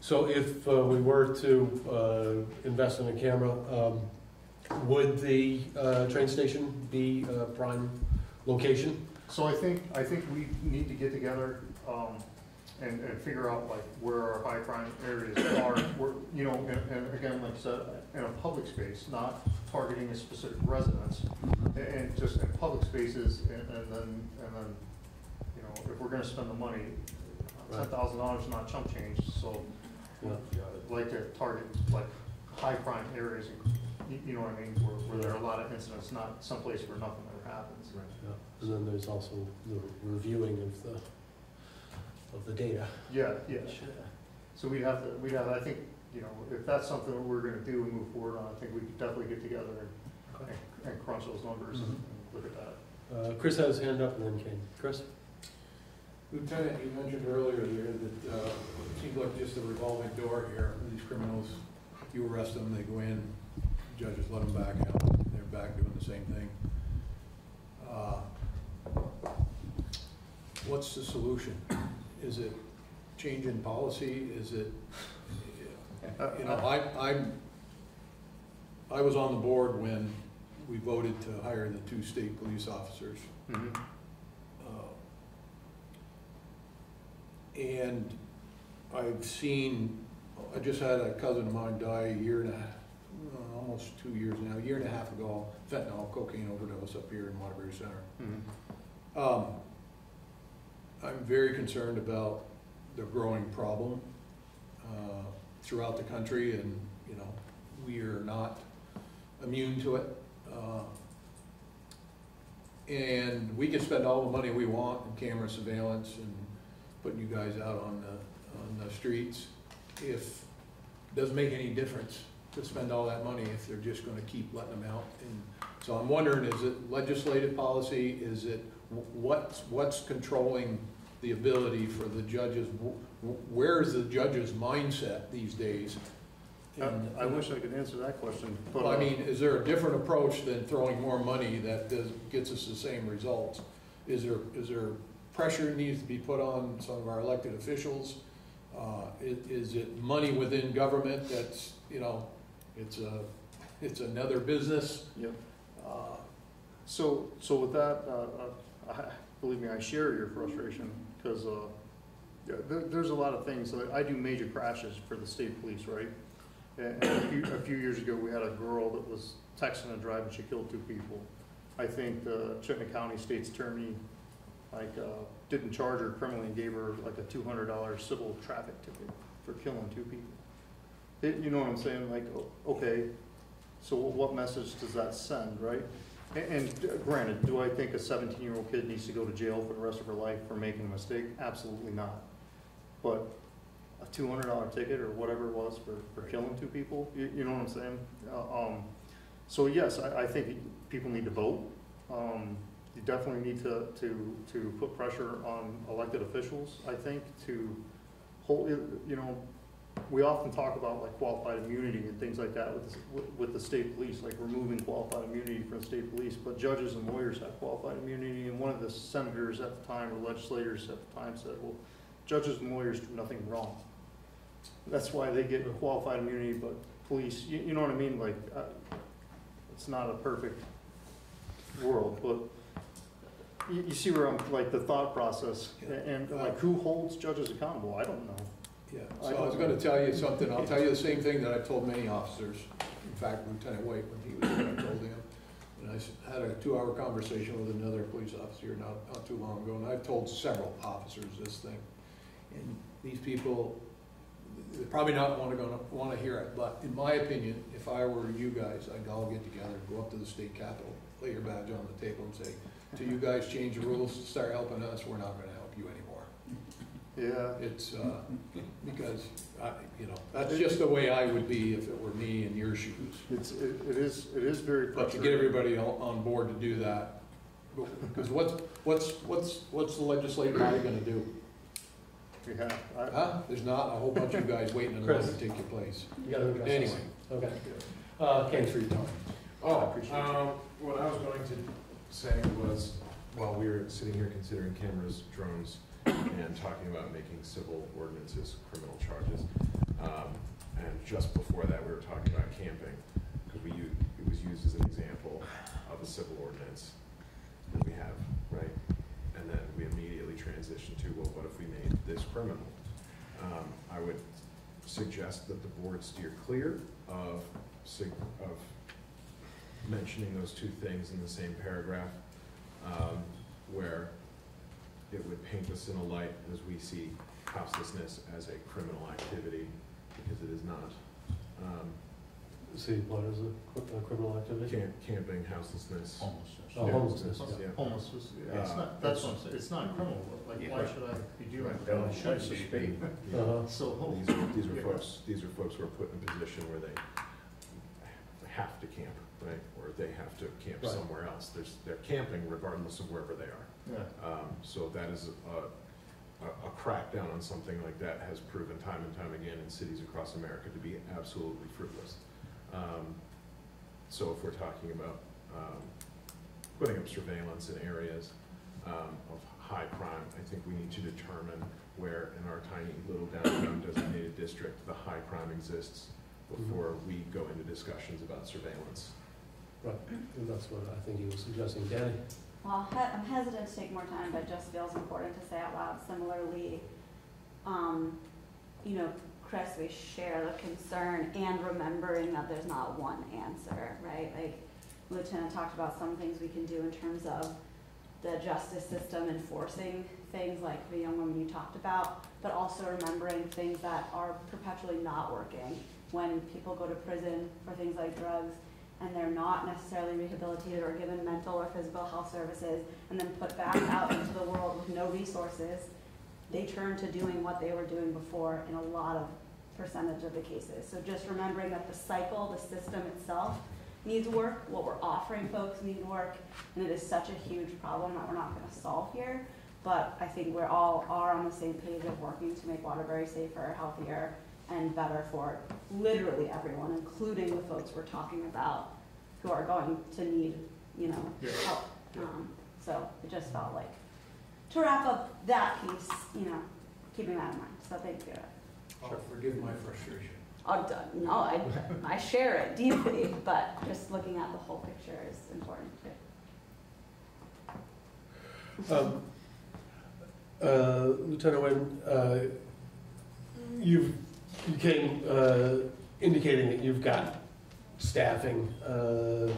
So if uh, we were to uh, invest in a camera, um, would the uh, train station be a prime location? So I think, I think we need to get together, um, and, and figure out like where our high crime areas are, you know, and, and again, like I said, in a public space, not targeting a specific residence, mm-hmm. and, and just in public spaces, and, and then, and then, you know, if we're gonna spend the money, ten thousand dollars is not chump change, so Yeah. I'd like to target like high crime areas, you, you know what I mean, where, where there are a lot of incidents, not someplace where nothing ever happens. Yeah. And then there's also the reviewing of the, of the data. Yeah, yeah. So we'd have to, we'd have, I think, you know, if that's something that we're gonna do and move forward on, I think we could definitely get together and and- and crunch those numbers and and look at that. Uh, Chris has his hand up and then Kane. Chris? Lieutenant, you mentioned earlier there that, uh, it seems like just a revolving door here, these criminals, you arrest them, they go in, judges let them back out, they're back doing the same thing. Uh, What's the solution? Is it change in policy, is it, you know, I, I'm, I was on the board when we voted to hire the two state police officers. Mhm. Uh, And I've seen, I just had a cousin of mine die a year and a, half, uh, almost two years now, a year and a half ago, fentanyl cocaine overdose up here in Waterbury Center. Mhm. Um, I'm very concerned about the growing problem uh, throughout the country, and, you know, we are not immune to it. Uh, And we can spend all the money we want in camera surveillance and putting you guys out on the, on the streets. If, doesn't make any difference to spend all that money if they're just gonna keep letting them out. And so I'm wondering, is it legislative policy, is it, what's, what's controlling the ability for the judges? Wh- wh- Where is the judge's mindset these days? I And- I wish I could answer that question, but. well, I uh, mean, is there a different approach than throwing more money that does, gets us the same results? Is there, is there pressure that needs to be put on some of our elected officials? Uh, is, is it money within government that's, you know, it's a, it's another business? Yep. Uh, So, so with that, uh, uh, I- believe me, I share your frustration, because, uh, there, there's a lot of things, I do major crashes for the state police, right? And and a few, a few years ago, we had a girl that was texting and driving, she killed two people. I think the Chittenden County State's Attorney, like, uh, didn't charge her criminally and gave her like a two hundred dollar civil traffic ticket for killing two people. It, you know what I'm saying, like, okay, so what message does that send, right? A- And granted, do I think a seventeen-year-old kid needs to go to jail for the rest of her life for making a mistake? Absolutely not. But a two hundred dollar ticket or whatever it was for, for killing two people, you, you know what I'm saying? Uh, Um, so yes, I, I think people need to vote. Um, you definitely need to, to, to put pressure on elected officials, I think, to hold, you know, we often talk about like qualified immunity and things like that with, with the state police, like removing qualified immunity from the state police, but judges and lawyers have qualified immunity, and one of the senators at the time, or legislators at the time said, well, judges and lawyers do nothing wrong. That's why they get qualified immunity, but police, you, you know what I mean, like, uh, it's not a perfect world, but you, you see where I'm, like, the thought process, and, and like, who holds judges accountable? I don't know. Yeah, so I was gonna tell you something, I'll tell you the same thing that I've told many officers. In fact, Lieutenant White, when he was here, I told him. And I had a two-hour conversation with another police officer not, not too long ago, and I've told several officers this thing. And these people, they're probably not wanna, gonna, wanna hear it, but in my opinion, if I were you guys, I'd all get together, go up to the state capitol, lay your badge on the table and say, till you guys change the rules, start helping us, we're not gonna help you anymore. Yeah, It's, uh, because, I, you know, that's just the way I would be if it were me in your shoes. it's, it, it is, it is very But to frustrating. get everybody on, on board to do that, because what's, what's, what's, what's the legislative body gonna do? We have, I, Huh? There's not a whole bunch of you guys waiting in line to take your place. You gotta address this. Anyway, Okay. Uh, Kane, for your time. Oh, appreciate you. um, what I was going to say was, while we were sitting here considering cameras, drones, and talking about making civil ordinances criminal charges, um, and just before that, we were talking about camping, because we, u- it was used as an example of a civil ordinance that we have, right? And then we immediately transitioned to, well, what if we made this criminal? Um, I would suggest that the board steer clear of, of mentioning those two things in the same paragraph, um, where it would paint us in a light as we see houselessness as a criminal activity, because it is not. Um, See, what is a, Cri- uh, criminal activity? camp, camping, houselessness. Oh, Yeah. homelessness. Yeah. homeless is, it's not, that's what I'm saying, it's not criminal, like, why Yeah. should I be doing Right. that? Well, it Why should should be. Uh-huh. So, These are, these are folks, these are folks who are put in a position where they have to camp, right? Or they have to camp Right. somewhere else. There's, they're camping regardless of wherever they are. Yeah. Um, so that is a, a, a crackdown on something like that has proven time and time again in cities across America to be absolutely fruitless. Um, so if we're talking about, um, putting up surveillance in areas, um, of high crime, I think we need to determine where in our tiny little downtown designated district, the high crime exists before we go into discussions about surveillance. Right, and that's what I think he was suggesting. Danny? Well, he- I'm hesitant to take more time, but it just feels important to say out loud. Similarly, um, you know, Chris, we share the concern and remembering that there's not one answer, right? Like Lieutenant talked about some things we can do in terms of the justice system enforcing things like the young woman you talked about, but also remembering things that are perpetually not working. When people go to prison for things like drugs, and they're not necessarily rehabilitated or given mental or physical health services and then put back out into the world with no resources, they turn to doing what they were doing before in a lot of percentage of the cases. So just remembering that the cycle, the system itself needs work, what we're offering folks need work, and it is such a huge problem that we're not gonna solve here. But I think we're all are on the same page of working to make Waterbury safer, healthier, and better for literally everyone, including the folks we're talking about who are going to need, you know, Yeah. help. Um, so it just felt like, to wrap up that piece, you know, keeping that in mind, so thank you. I'll forgive my frustration. I'm no, I, I share it deeply, but just looking at the whole picture is important too. Um, uh, Lieutenant Wynn, uh, you've, you came uh, indicating that you've got staffing, uh,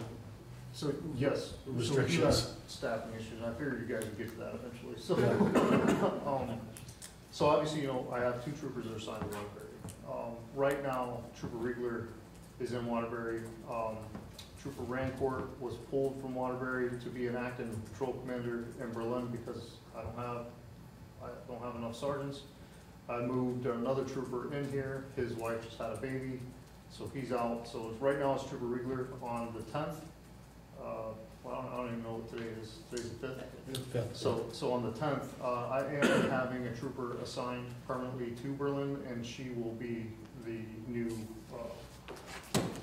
So, yes. So we do have Restrictions. Staffing issues, I figured you guys would get to that eventually, so. um, So obviously, you know, I have two troopers that are assigned to Waterbury. Um, right now, Trooper Riegler is in Waterbury. Um, Trooper Rancourt was pulled from Waterbury to be an acting patrol commander in Berlin because I don't have, I don't have enough sergeants. I moved another trooper in here, his wife just had a baby, so he's out. So right now it's Trooper Riegler on the tenth. Uh, well, I don't- I don't even know what today is, today's the fifth. fifth. So, so on the tenth, uh, I am having a trooper assigned permanently to Berlin, and she will be the new, uh,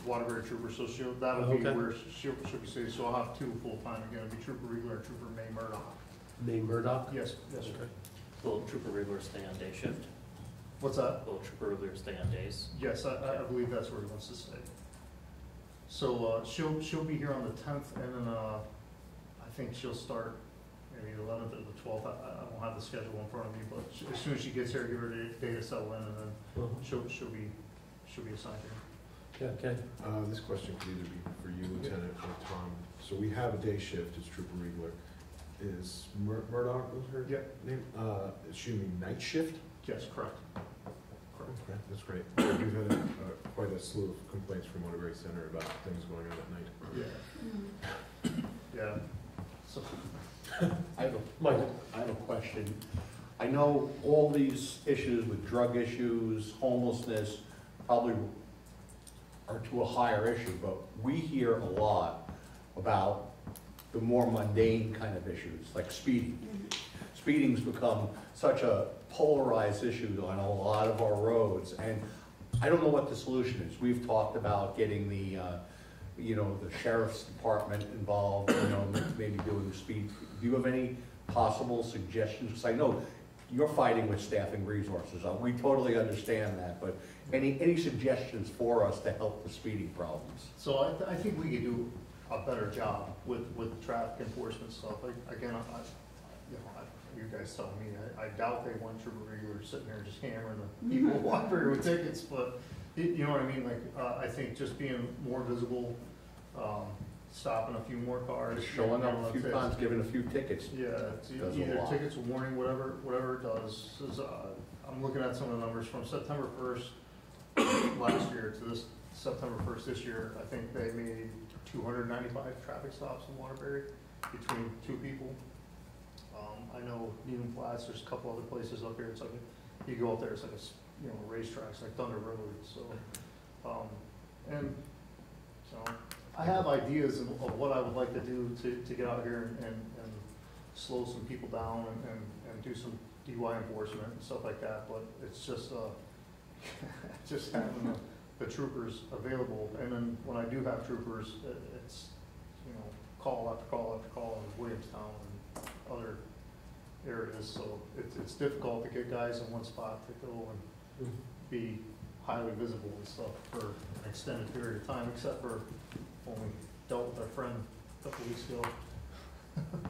Waterbury trooper, so she'll, that'll be Okay. where she'll, she'll be stationed, so I'll have two full-time again, it'll be Trooper Riegler and Trooper May Murdoch. Name Murdoch? Yes, yes, sir. Okay. Will Trooper Riegler stay on day shift? What's that? Will Trooper Riegler stay on days? Yes, I, I- I believe that's where he wants to stay. So, uh, she'll, she'll be here on the tenth, and then, uh, I think she'll start maybe the eleventh or the twelfth, I, I don't have the schedule in front of me, but she- as soon as she gets here, give her the day to settle in, and then Uh-huh. she'll, she'll be, she'll be assigned here. Yeah, okay. Uh, this question could either be for you, Lieutenant, or Tom. So we have a day shift, it's Trooper Riegler. Is Mur- Murdoch, was her Yeah. name? Uh, is she gonna night shift? Yes, correct. Okay, that's great. We've had a- uh, quite a slew of complaints from Waterbury Center about things going on at night. Yeah. Yeah, so, I have a, Michael? I have a question. I know all these issues with drug issues, homelessness, probably are to a higher issue, but we hear a lot about the more mundane kind of issues, like speeding. Speeding's become such a polarized issue on a lot of our roads, and I don't know what the solution is. We've talked about getting the, uh, you know, the sheriff's department involved, you know, maybe doing speed. Do you have any possible suggestions? Because I know you're fighting with staffing resources. Uh, We totally understand that, but any, any suggestions for us to help the speeding problems? so I, th- I think we could do a better job with, with traffic enforcement stuff. Again, I, I- you know, I, you guys tell me, I, I doubt they want Trooper Riegler sitting there just hammering the people Waterbury with tickets, but, you, you know what I mean? Like, uh, I think just being more visible, um, stopping a few more cars. Just showing up a few you know, times, giving a few tickets. Yeah, it's e- Does a either lot. tickets, warning, whatever, whatever it does, is, uh, I'm looking at some of the numbers from September first last year to this, September first this year, I think they made two hundred ninety-five traffic stops in Waterbury between two people. Um, I know Kneeland Flats, there's a couple other places up here, it's like, a- you go up there, it's like a, you know, racetrack, it's like Thunder Road, so, um, and So, I have ideas of, of what I would like to do to, to get out here and, and slow some people down and, and, and do some DUI enforcement and stuff like that, but it's just, uh, just having the, the troopers available, and then when I do have troopers, it, it's, you know, call after call after call in Williamstown and other areas, so it's, it's difficult to get guys in one spot to go and mm-hmm. be highly visible and stuff for an extended period of time, except for when we dealt with our friend a couple weeks ago.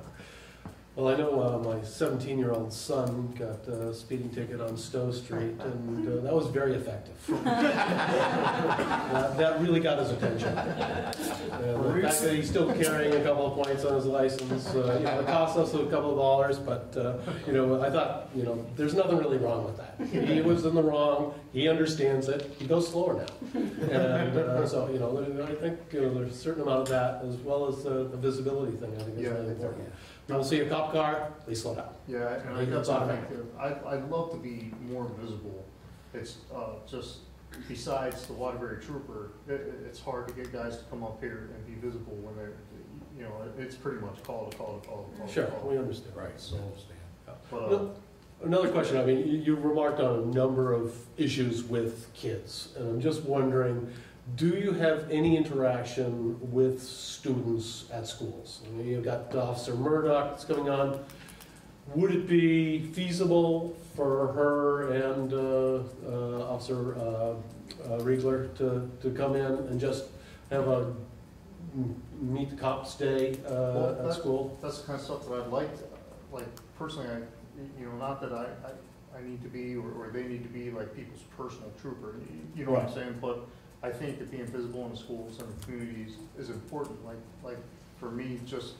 Well, I know uh, my 17-year-old son got a speeding ticket on Stowe Street, and uh, that was very effective. That that really got his attention. And the fact that he's still carrying a couple of points on his license, uh, you know, it cost us a couple of dollars, but, uh, you know, I thought, you know, there's nothing really wrong with that. He was in the wrong, he understands it, he goes slower now. And uh, so, you know, I think you know, there's a certain amount of that, as well as uh, the visibility thing, I think is Yeah, really I think- important. People see a cop car, they slow down. Yeah, and I It's definitely automatic. think, that- I, I'd love to be more visible. It's, uh, just, besides the Waterbury Trooper, it, it- it's hard to get guys to come up here and be visible when they're, you know, it's pretty much call to call to call to call to Sure, call. we understand. Right, So, understand. but, uh, No, Another question, I mean, you you remarked on a number of issues with kids, and I'm just wondering, do you have any interaction with students at schools? I mean, You've got Officer Murdoch that's coming on. Would it be feasible for her and uh, uh, Officer uh, uh, Riegler to, to come in and just have a meet the cops day Well, uh, at that- school? that's the kind of stuff that I'd like, to- like, personally, I, you know, not that I, I, I need to be, or, or they need to be like people's personal trooper, you- you know what I'm saying? But I think that being visible in the schools and the communities is important, like, like, for me, just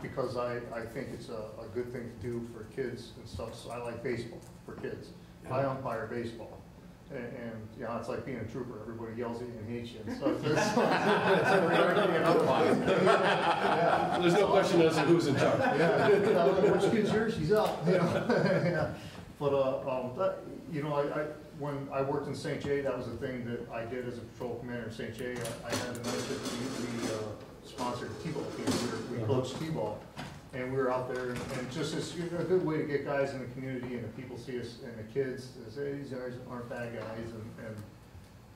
because I, I think it's a, a good thing to do for kids and stuff, so I like baseball for kids. I umpire baseball, and, and, you know, it's like being a trooper, everybody yells at you and hates you and stuff. It's like we're not being umpired. Yeah. There's no question as to who's in charge. Yeah, which kid's yours, she's up. you know. Yeah. But, uh, um, that, you know, I, I, when I worked in St. Jay, that was the thing that I did as a patrol commander in St. Jay. I I had the benefit, we, we, uh, sponsored T-ball teams, we, were- we coached T-ball. And we were out there, and and just as, you know, a good way to get guys in the community, and the people see us, and the kids, hey, these guys aren't bad guys, and, and,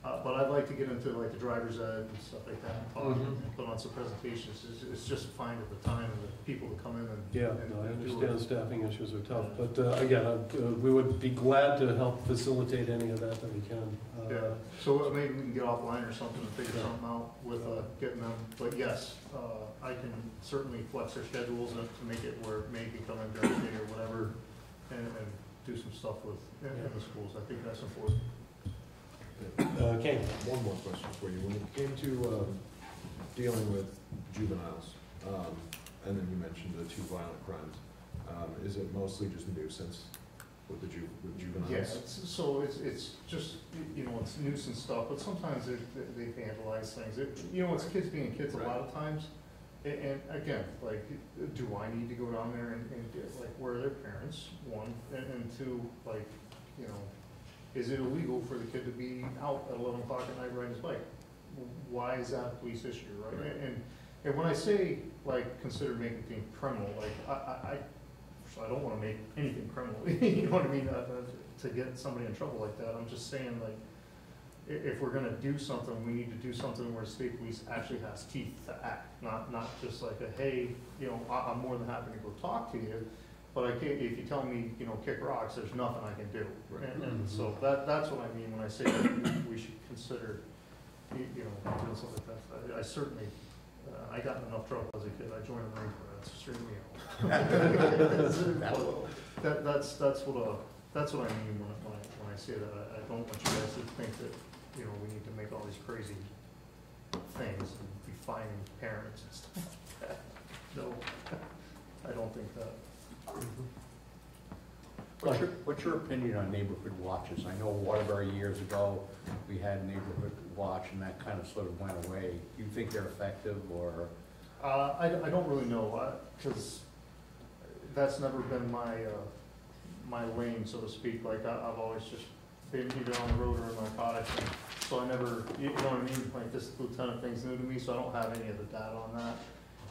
uh, but I'd like to get into like the driver's ed and stuff like that, and talk, Mhm. and put on some presentations. It's, it's just fine at the time, and the people to come in and. Yeah, and no, I do understand it. staffing issues are tough, but uh, again, uh, we would be glad to help facilitate any of that that we can. Uh, Yeah, so maybe we can get offline or something and figure something out with, uh, getting them, but yes, uh, I can certainly flex their schedules and to make it where May can come in during the day or whatever, and, and do some stuff with, in, in the schools, I think that's important. Uh, Kane? One more question for you. When it came to um, dealing with juveniles, um, and then you mentioned the two violent crimes, um, is it mostly just nuisance with the ju, with juveniles? It's, so it's, it's just, you know, it's nuisance stuff, but sometimes they, they vandalize things. It, you know, it's kids being kids a lot of times. And, and again, like, do I need to go down there and, and get, like, where are their parents, one, and, and two, like, you know, is it illegal for the kid to be out at eleven o'clock at night riding his bike? Why is that a police issue, right? Right. And, and when I say, like, consider making things criminal, like, I, I, I, I don't wanna make anything criminal, you know what I mean, uh, uh, to get somebody in trouble like that, I'm just saying, like, if we're gonna do something, we need to do something where state police actually has teeth to act, not, not just like a, hey, you know, I, I'm more than happy to go talk to you, but I can't, if you tell me, you know, kick rocks, there's nothing I can do. Right. And, and so that, that's what I mean when I say that we- we should consider, you, you know, doing something like that. I- I certainly, uh, I got in enough trouble as a kid, I joined the Marine Corps, that's straight me out. That, that's, that's what, uh, that's what I mean when, I- when I, when I say that, I, I don't want you guys to think that, you know, we need to make all these crazy things and be fining parents and stuff like that. No, I don't think that. What's your, what's your opinion on neighborhood watches? I know Waterbury years ago, we had neighborhood watch and that kind of sort of went away. Do you think they're effective or? Uh, I, I don't really know, what because that's never been my, uh, my lane, so to speak, like, I, I've always just been either on the road or in narcotics. and So I never, you know what I mean, like this lieutenant of thing's new to me, so I don't have any of the data on that.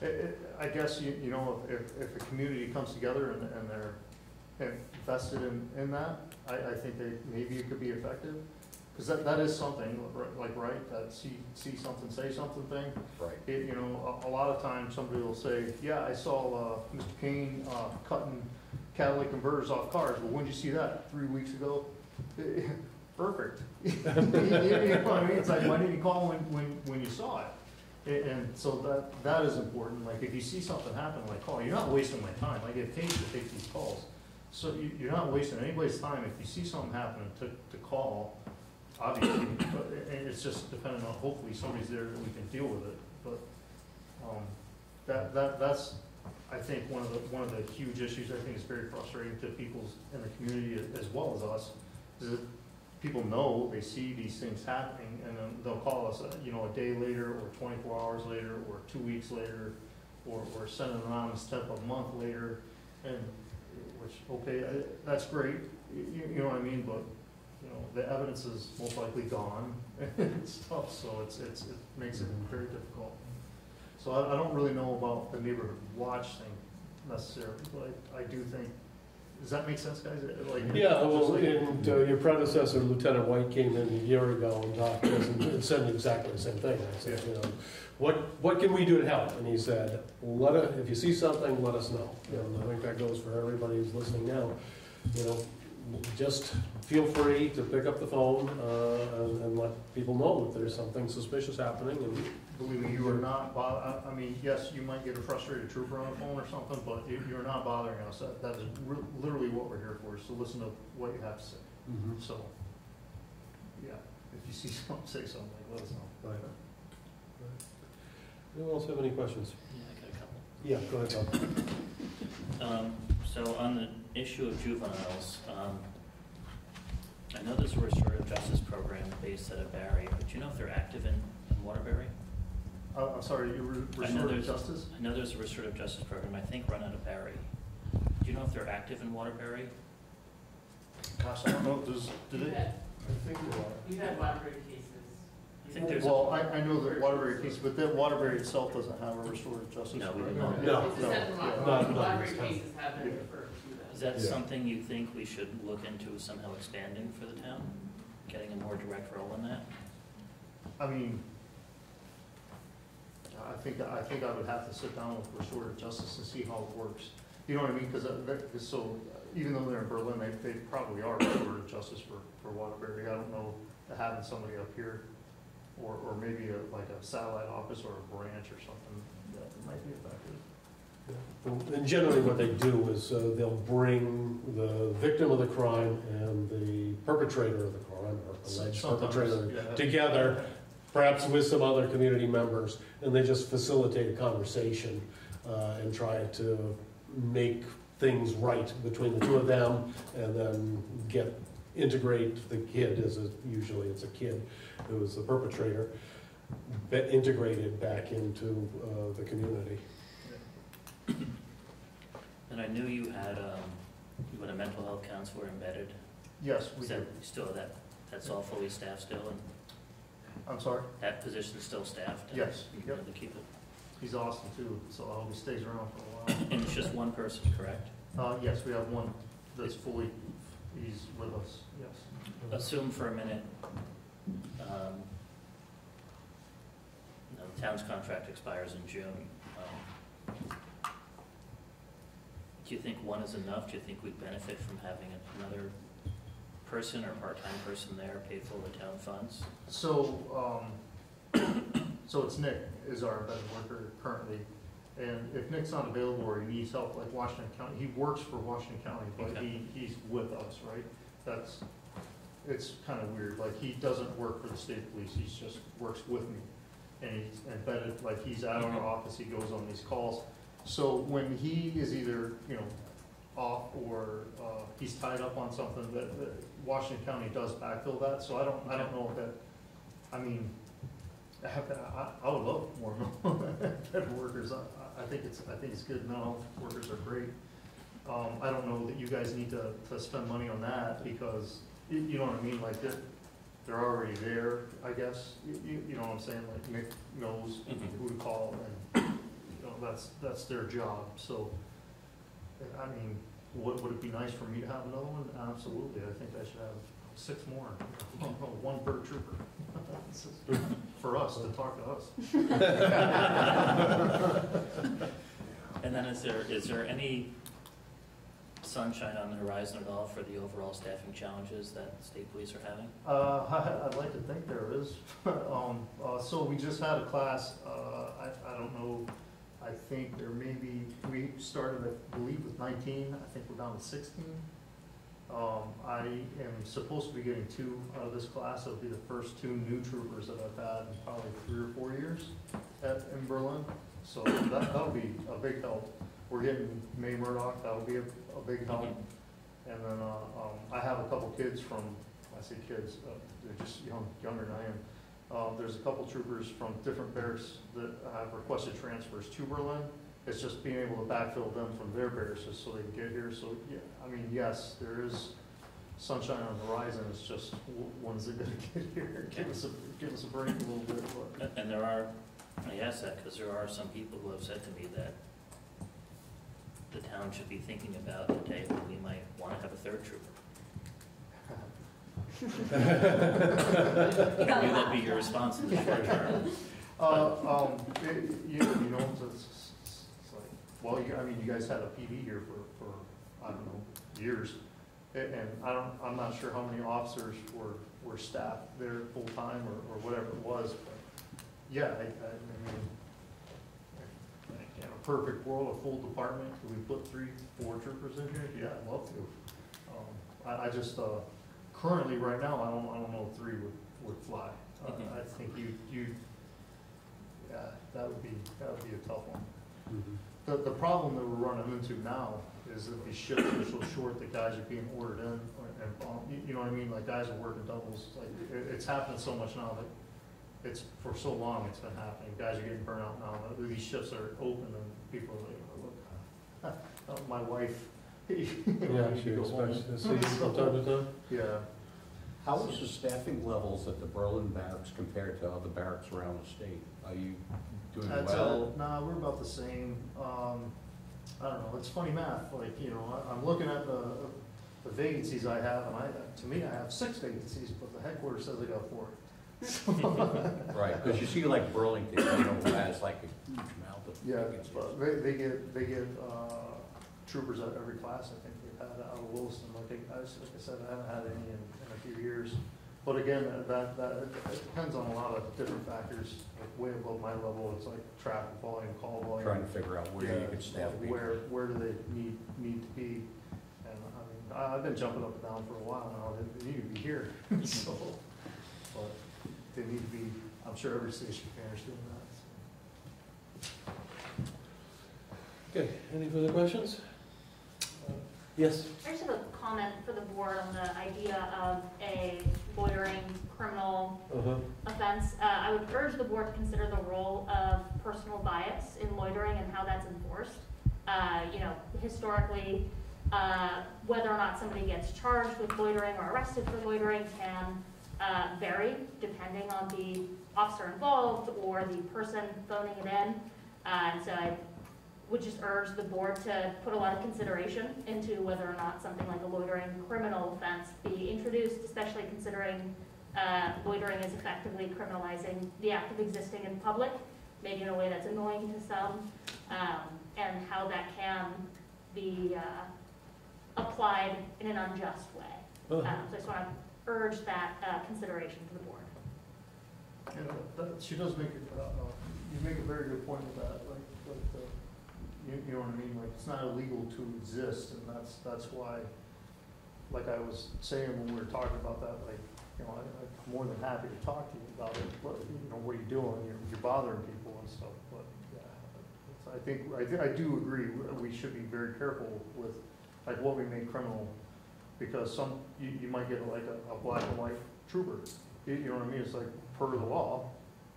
It, it, I guess, you, you know, if, if, a community comes together and, and they're invested in, in that, I, I think they, maybe it could be effective. Cause that, that is something, like, right, that see, see something, say something thing. Right. It, you know, a, a lot of times somebody will say, yeah, I saw, uh, Mr. Kane, uh, cutting catalytic converters off cars. Well, when did you see that? Three weeks ago? Perfect. You know what I mean? It's like, why didn't you call when, when, when you saw it? A- And so that, that is important. Like, if you see something happen, like, call. You're not wasting my time. Like get paid to take these calls. So you, you're not wasting anybody's time. If you see something happening, to, to call, obviously. But, and it's just depending on, hopefully somebody's there that we can deal with it. But, um, that, that, that's, I think, one of the, one of the huge issues, I think is very frustrating to people in the community as well as us, is that people know, they see these things happening, and then they'll call us, uh, you know, a day later, or twenty-four hours later, or two weeks later, or, or send an anonymous tip a month later, and, which, okay, that's great, you, you know what I mean, but, you know, the evidence is most likely gone, and stuff, so it's, it's, it makes it very difficult. So I, I don't really know about the neighborhood watch thing necessarily, but I, I do think, does that make sense, guys? Like, Yeah, well, and uh, your predecessor, Lieutenant White, came in a year ago and talked to us and- said exactly the same thing. I said, you know, what, what can we do to help? And he said, let it, if you see something, let us know. And I think that goes for everybody who's listening now. You know, just feel free to pick up the phone, uh, and, and let people know if there's something suspicious happening and Believe me, you are not, bo- I, I mean, yes, you might get a frustrated trooper on the phone or something, but you, you're not bothering us. That, that is re- literally what we're here for, is to listen to what you have to say. So, yeah, if you see something, say something, let us know. Right. Anyone else have any questions? Yeah, I got a couple. Yeah, go ahead, Bob. Um, so on the issue of juveniles, um, I know there's a restorative justice program based out of Barre, but do you know if they're active in, in Waterbury? Uh, I'm sorry, you re- I know restorative there's- justice? I know there's a restorative justice program, I think run out of Barre. Do you know if they're active in Waterbury? Gosh, I don't know, does, did You it? had, I think you are. you had Waterbury cases. I think there's a- Well, I, I know that Waterbury case, but that Waterbury itself doesn't have a restorative justice. No, we right? do not. No. It's just that the no, Wa- not- not Waterbury cases have been Yeah. referred to Is them. that Yeah. something you think we should look into somehow expanding for the town? Getting a more direct role in that? I mean, I think, I think I would have to sit down with restorative justice and see how it works. You know what I mean? Because that, so, even though they're in Berlin, they, they probably are restorative justice for, for Waterbury. I don't know, having somebody up here, or, or maybe a, like a satellite office or a branch or something, that might be effective. And generally what they do is uh, they'll bring the victim of the crime and the perpetrator of the crime, or alleged Sometimes, perpetrator, yeah. together, perhaps with some other community members, and they just facilitate a conversation uh, and try to make things right between the two of them, and then get, integrate the kid, as a, usually it's a kid who is the perpetrator, be- integrated back into uh, the community. And I knew you had, um, you had a mental health counselor embedded. Yes, we Is that do. still, that, that's all fully staffed still, and I'm sorry? that position's still staffed? and Yes, You yep. keep it, He's awesome too, so I hope he stays around for a while. and it's just one person, correct? Uh, yes, we have one that's fully, he's with us, yes. Assume for a minute, um, no, the town's contract expires in June. um, Do you think one is enough? Do you think we'd benefit from having another person or part-time person there paid for the town funds? So, um, so it's Nick is our embedded worker currently. And if Nick's not available or he needs help, like Washington County, he works for Washington County, but Okay. he, he's with us, right? That's, it's kind of weird, like he doesn't work for the state police, he's just works with me. And he's embedded, like he's out of our office, he goes on these calls. So when he is either, you know, off or, uh, he's tied up on something, that, that Washington County does backfill that, so I don't, I don't know if that, I mean, I have, I, I would love more better workers, I, I think it's, I think it's good, mental health workers are great. Um, I don't know that you guys need to, to spend money on that, because you, you know what I mean, like, they're, they're already there, I guess, you, you, you know what I'm saying, like, Mick knows Mhm. who to call, and, you know, that's, that's their job, so, I mean, would, would it be nice for me to have another one? Absolutely, I think I should have six more, one per trooper. For us, to talk to us. And then is there, is there any sunshine on the horizon at all for the overall staffing challenges that state police are having? Uh, I- I'd like to think there is. Um, uh, so we just had a class, uh, I, I don't know, I think there may be, we started, I believe, with nineteen, I think we're down to sixteen. Um, I am supposed to be getting two out of this class, it'll be the first two new troopers that I've had in probably three or four years at, in Berlin. So that, that'll be a big help. We're getting May Murdoch, that'll be a, a big help. And then, uh, um, I have a couple kids from, I say kids, uh, they're just young, younger than I am. Uh, there's a couple troopers from different barracks that have requested transfers to Berlin. It's just being able to backfill them from their barracks so they can get here. So, yeah, I mean, yes, there is sunshine on the horizon. It's just, when's it gonna get here? Give us a, give us a break a little bit, but. And- there are, I ask that because there are some people who have said to me that the town should be thinking about the day when we might want to have a third trooper. Maybe that'd be your response in the short term. Uh, um, it- you, you know, it's, it's it's like, well, you, I mean, you guys had a PD here for, for, I don't know, years. A- And I don't, I'm not sure how many officers were, were staffed there full-time or, or whatever it was, but, yeah, I, I, I mean, in a perfect world, a full department, could we put three, four troopers in here? Yeah, I'd love to. Um, I, I just, uh, currently, right now, I don't, I don't know if three would, would fly. Uh, Mhm. I think you, you, yeah, that would be, that would be a tough one. The, the problem that we're running into now is that these shifts are so short that guys are being ordered in, or- and, um, you, you know what I mean, like, guys are working doubles, like, it, it's happening so much now that it's, for so long it's been happening, guys are getting burnt out now, that these shifts are open and people are like, look, uh, my wife. You Yeah, I need to she expects to see from time to time. Yeah, How is the staffing levels at the Berlin barracks compared to other barracks around the state? Are you doing That's, uh, well? nah, we're about the same, um, I don't know, it's funny math, like, you know, I, I'm looking at the, the vacancies I have, and I, to me, I have six vacancies, but the headquarters says I got four. Right, because you see like Burlington, you know, has like a huge amount of Yeah, vacancies. but they, they get, they get, uh, troopers at every class, I think we've had out of Williston, like, I, like I said, I haven't had any in, in a few years. But again, that, that, it depends on a lot of different factors, like way above my level, it's like traffic volume, call volume. Trying to figure out where you could staff people. Where, where do they need, need to be? And, I mean, I- I've been jumping up and down for a while now, they, they need to be here, so. But they need to be, I'm sure every station manager's doing that, so. Okay, any further questions? Yes? I just have a comment for the board on the idea of a loitering criminal Uh-huh. offense. Uh, I would urge the board to consider the role of personal bias in loitering and how that's enforced. Uh, you know, historically, uh, whether or not somebody gets charged with loitering or arrested for loitering can uh, vary depending on the officer involved or the person phoning it in. Uh, and so I would just urge the board to put a lot of consideration into whether or not something like a loitering criminal offense be introduced, especially considering uh, loitering is effectively criminalizing the act of existing in public, maybe in a way that's annoying to some, um, and how that can be uh, applied in an unjust way. Um, Uh-huh. So I just want to urge that uh, consideration to the board. You know, that, she does make, it, uh, uh, you make a very good point with that, like, like, uh, you, you know what I mean, like, it's not illegal to exist, and that's, that's why, like I was saying when we were talking about that, like, you know, I, I'm more than happy to talk to you about it, but, you know, what are you doing, you're, you're bothering people and stuff, but, yeah. it's- I think, I, thi- I do agree, we- we should be very careful with, like, what we make criminal, because some, you, you might get like a, a black and white trooper, you, you know what I mean, it's like, per the law,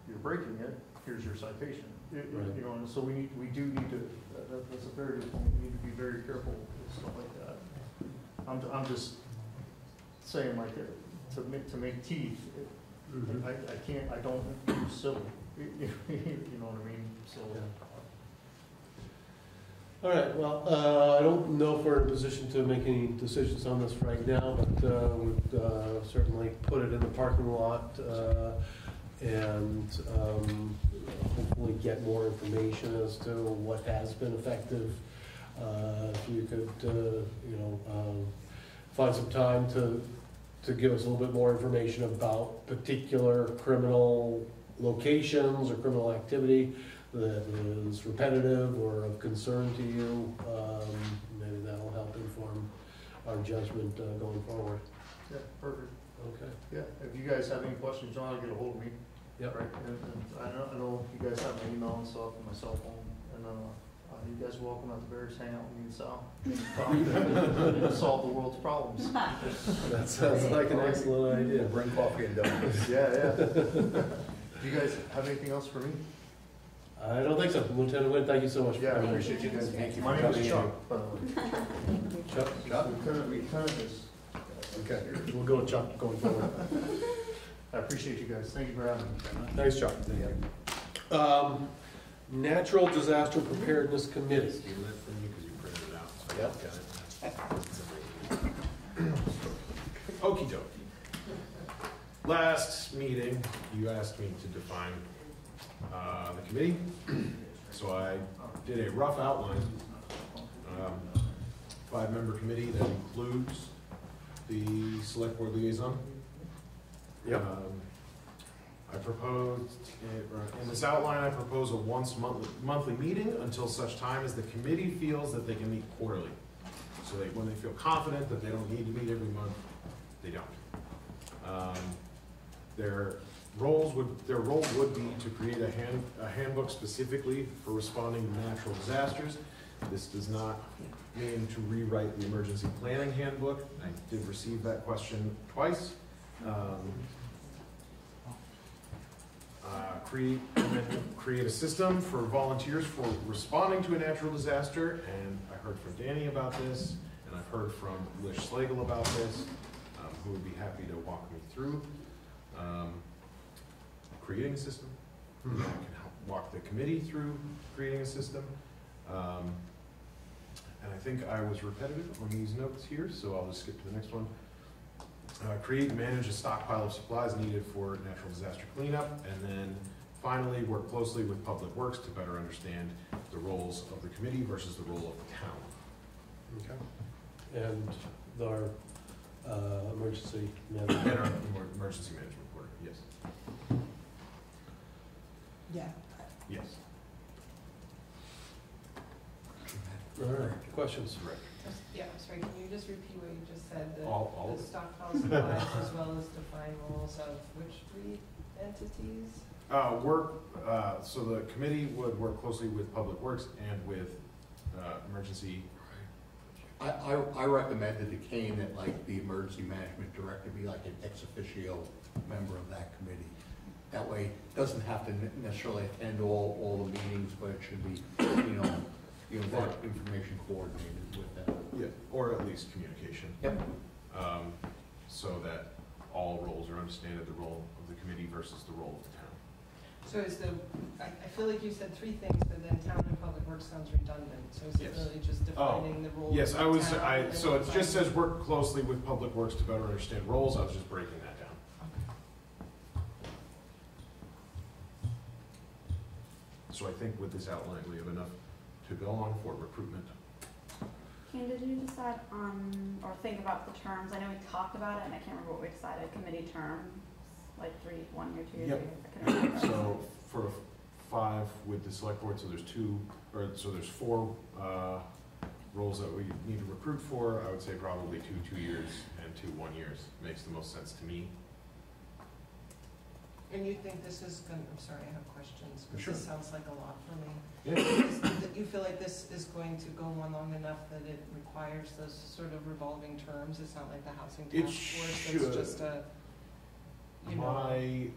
you're breaking it, here's your citation. You- you- Right. You know, and so we need, we do need to, that, that- that's a very good point, we need to be very careful with stuff like that. I'm, I'm just saying like, uh, to make, to make teeth, it- Mhm. I, I can't, I don't do civil, you know what I mean, so. Yeah. All right, well, uh, I don't know if we're in a position to make any decisions on this right now, but uh, would uh, certainly put it in the parking lot uh, and um, hopefully get more information as to what has been effective. Uh, If you could, uh, you know, um, find some time to, to give us a little bit more information about particular criminal locations or criminal activity that is repetitive or of concern to you, um, maybe that'll help inform our judgment uh, going forward. Yeah, perfect. Okay. Yeah, if you guys have any questions, John, get a hold of me. Yep. Right, and, and I know, I know you guys have my email and stuff, and my cell phone, and, uh, uh, you guys are welcome at the Bears, hang out with me and Sal. Talk, Solve the world's problems. That sounds like an excellent idea. Bring coffee and donuts. Yeah, yeah. Do you guys have anything else for me? I don't think so. Lieutenant Wynn, thank you so much for Yeah, I coming. appreciate you guys. Thank you My name coming is in. Chuck, by the way. Chuck, Chuck? Lieutenant, Lieutenant is, Okay. we'll go with Chuck going forward. I appreciate you guys, thank you for having me. Thanks, Chuck. Um, Natural Disaster Preparedness Committee. Stealing it from you because you printed it out, so I Yep. got it. Okey dokey. Last meeting, you asked me to define, uh, the committee, so I did a rough outline. Um, Five-member committee that includes the select board liaison. Yep. Um, I proposed, uh, in this outline, I propose a once monthly, monthly meeting until such time as the committee feels that they can meet quarterly. So they, when they feel confident that they don't need to meet every month, they don't. Um, Their roles would, their role would be to create a hand, a handbook specifically for responding to natural disasters. This does not mean to rewrite the emergency planning handbook. I did receive that question twice. Um, uh, create, create a system for volunteers for responding to a natural disaster, and I heard from Danny about this, and I've heard from Lish Slagle about this, um, who would be happy to walk me through, um, creating a system. I can help walk the committee through creating a system. Um, and I think I was repetitive on these notes here, so I'll just skip to the next one. Uh, create and manage a stockpile of supplies needed for natural disaster cleanup, and then finally, work closely with Public Works to better understand the roles of the committee versus the role of the town. Okay. And our uh, emergency And management. our emergency management board, yes, Yeah. yes. All right, questions? Correct. Yeah, sorry, can you just repeat what you just said? The- All- all of The it. stockpile supplies as well as define roles of which three entities? Uh, work, uh, so the committee would work closely with Public Works and with, uh, emergency, I, I, I recommended to Kane that like the emergency management director be like an ex officio member of that committee. That way, doesn't have to necessarily attend all, all the meetings, but it should be, you know, you know, that information coordinated with them. Yeah, or at least communication. Yep. Um, so that all roles are understood, the role of the committee versus the role of the town. So is the, I, I feel like you said three things, but then town and public works sounds redundant. So is it Yes. really just Oh, defining the role of Yes, the I was, town I, and so it just defining- says work closely with Public Works to better understand roles, I was just breaking that down. So I think with this outline, we have enough to go on for recruitment. Did you decide on, or think about the terms? I know we talked about it, and I can't remember what we decided, committee terms, like three, one year, two years, Yep. three years, I couldn't remember. So for five with the select board, so there's two, or, so there's four, uh, roles that we need to recruit for, I would say probably two, two years and two, one years, makes the most sense to me. And you think this is gonna, I'm sorry, I have questions, because Sure. this sounds like a lot for me. Yeah. Is that You feel like this is going to go on long enough that it requires those sort of revolving terms? It's not like the housing It task force, should. it's just a, you know, My,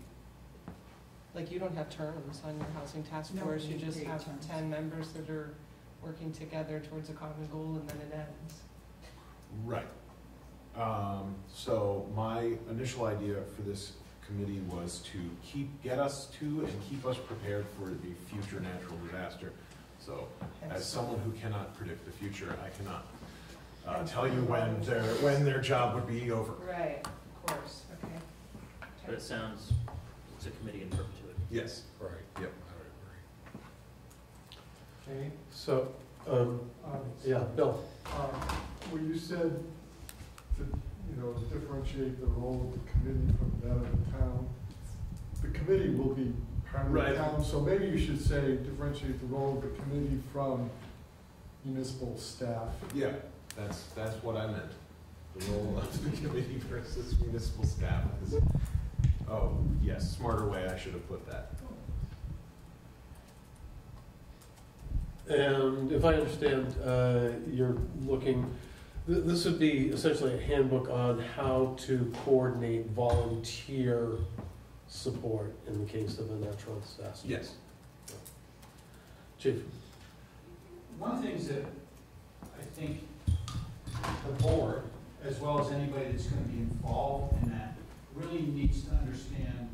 like you don't have terms on your housing task No, force, you we just create have terms. ten members that are working together towards a common goal and then it ends. right. Um, so my initial idea for this committee was to keep, get us to and keep us prepared for the future natural disaster. So as someone who cannot predict the future, I cannot uh, tell you when their, when their job would be over. Right, of course, okay. But it sounds, it's a committee in perpetuity. Yes. Right. Yep. Okay, so, um, Um, yeah, Bill? Um, Well, you said to, you know, differentiate the role of the committee from that of the town. The committee will be part of the town, so maybe you should say differentiate the role of the committee from municipal staff. Yeah, that's, that's what I meant. The role of the committee versus municipal staff is, oh, yes, smarter way I should have put that. And if I understand, uh, you're looking, th- this would be essentially a handbook on how to coordinate volunteer support in the case of a natural disaster. Yes. Chief? One of the things that I think the board, as well as anybody that's gonna be involved in that, really needs to understand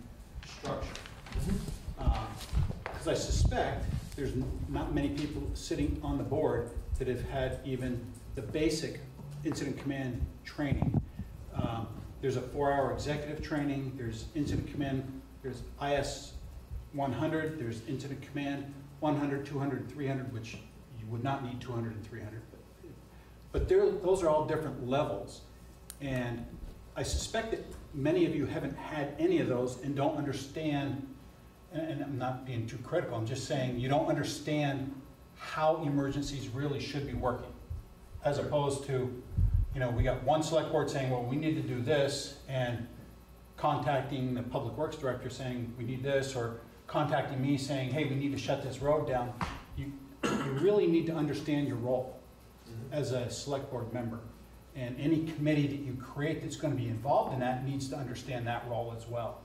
structure. Mm-hmm. Um, because I suspect there's not many people sitting on the board that have had even the basic incident command training. Um, There's a four-hour executive training, there's incident command, there's IS 100, there's incident command 100, 200, 300, which you would not need 200 and 300. but- But those are all different levels. And I suspect that many of you haven't had any of those and don't understand, and, and I'm not being too critical, I'm just saying, you don't understand how emergencies really should be working. As opposed to, you know, we got one select board saying, well, we need to do this, and contacting the public works director saying, we need this, or contacting me saying, hey, we need to shut this road down. You, you really need to understand your role as a select board member. And any committee that you create that's gonna be involved in that needs to understand that role as well.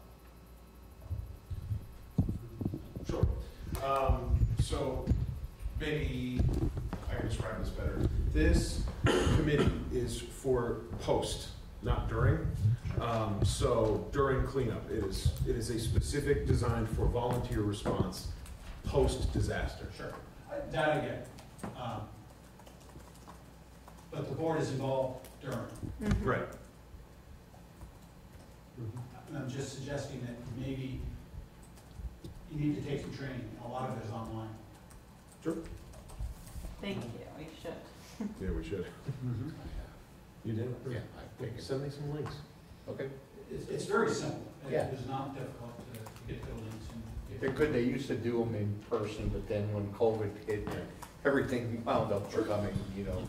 Sure. Um, so maybe I can describe this better. This committee is for post, not during. Um, so during cleanup, it is, it is a specific design for volunteer response post-disaster. Sure. That I get. Um, But the board is involved during. Right. And I'm just suggesting that maybe you need to take some training. A lot of it is online. Thank you, we should. Yeah, we should. Mm-hmm. You did? Yeah, I think it's, Send me some links. okay. It's, it's very simple. It Yeah. is not difficult to to get the links and. They're good, they used to do them in person, but then when COVID hit, everything wound up becoming, you know,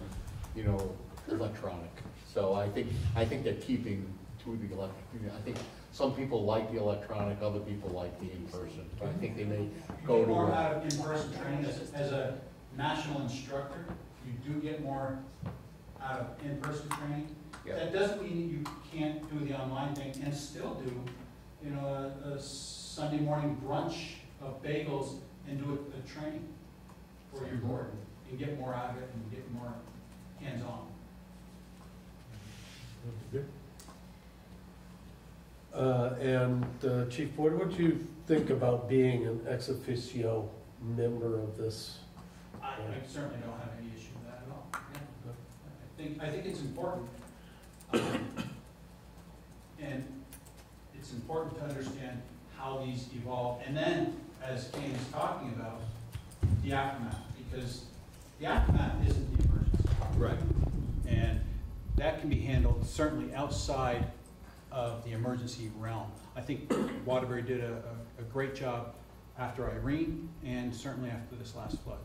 you know, electronic. So I think, I think they're keeping to the elect, I think some people like the electronic, other people like the in-person. But I think they may You go get to more a- out of in-person training as, as a national instructor. You do get more out of in-person training. Yeah. That doesn't mean you can't do the online thing and still do, you know, a, a Sunday morning brunch of bagels and do a, a training for your board. and get more out of it and get more hands-on. Uh, and uh, Chief Boyd, what do you think about being an ex officio member of this? I, I certainly don't have any issue with that at all. Yeah. I think, I think it's important. um, And it's important to understand how these evolve. And then, as Kane is talking about, the aftermath, because the aftermath isn't the emergency. Right. And that can be handled certainly outside of the emergency realm. I think Waterbury did a, a, a great job after Irene and certainly after this last flood.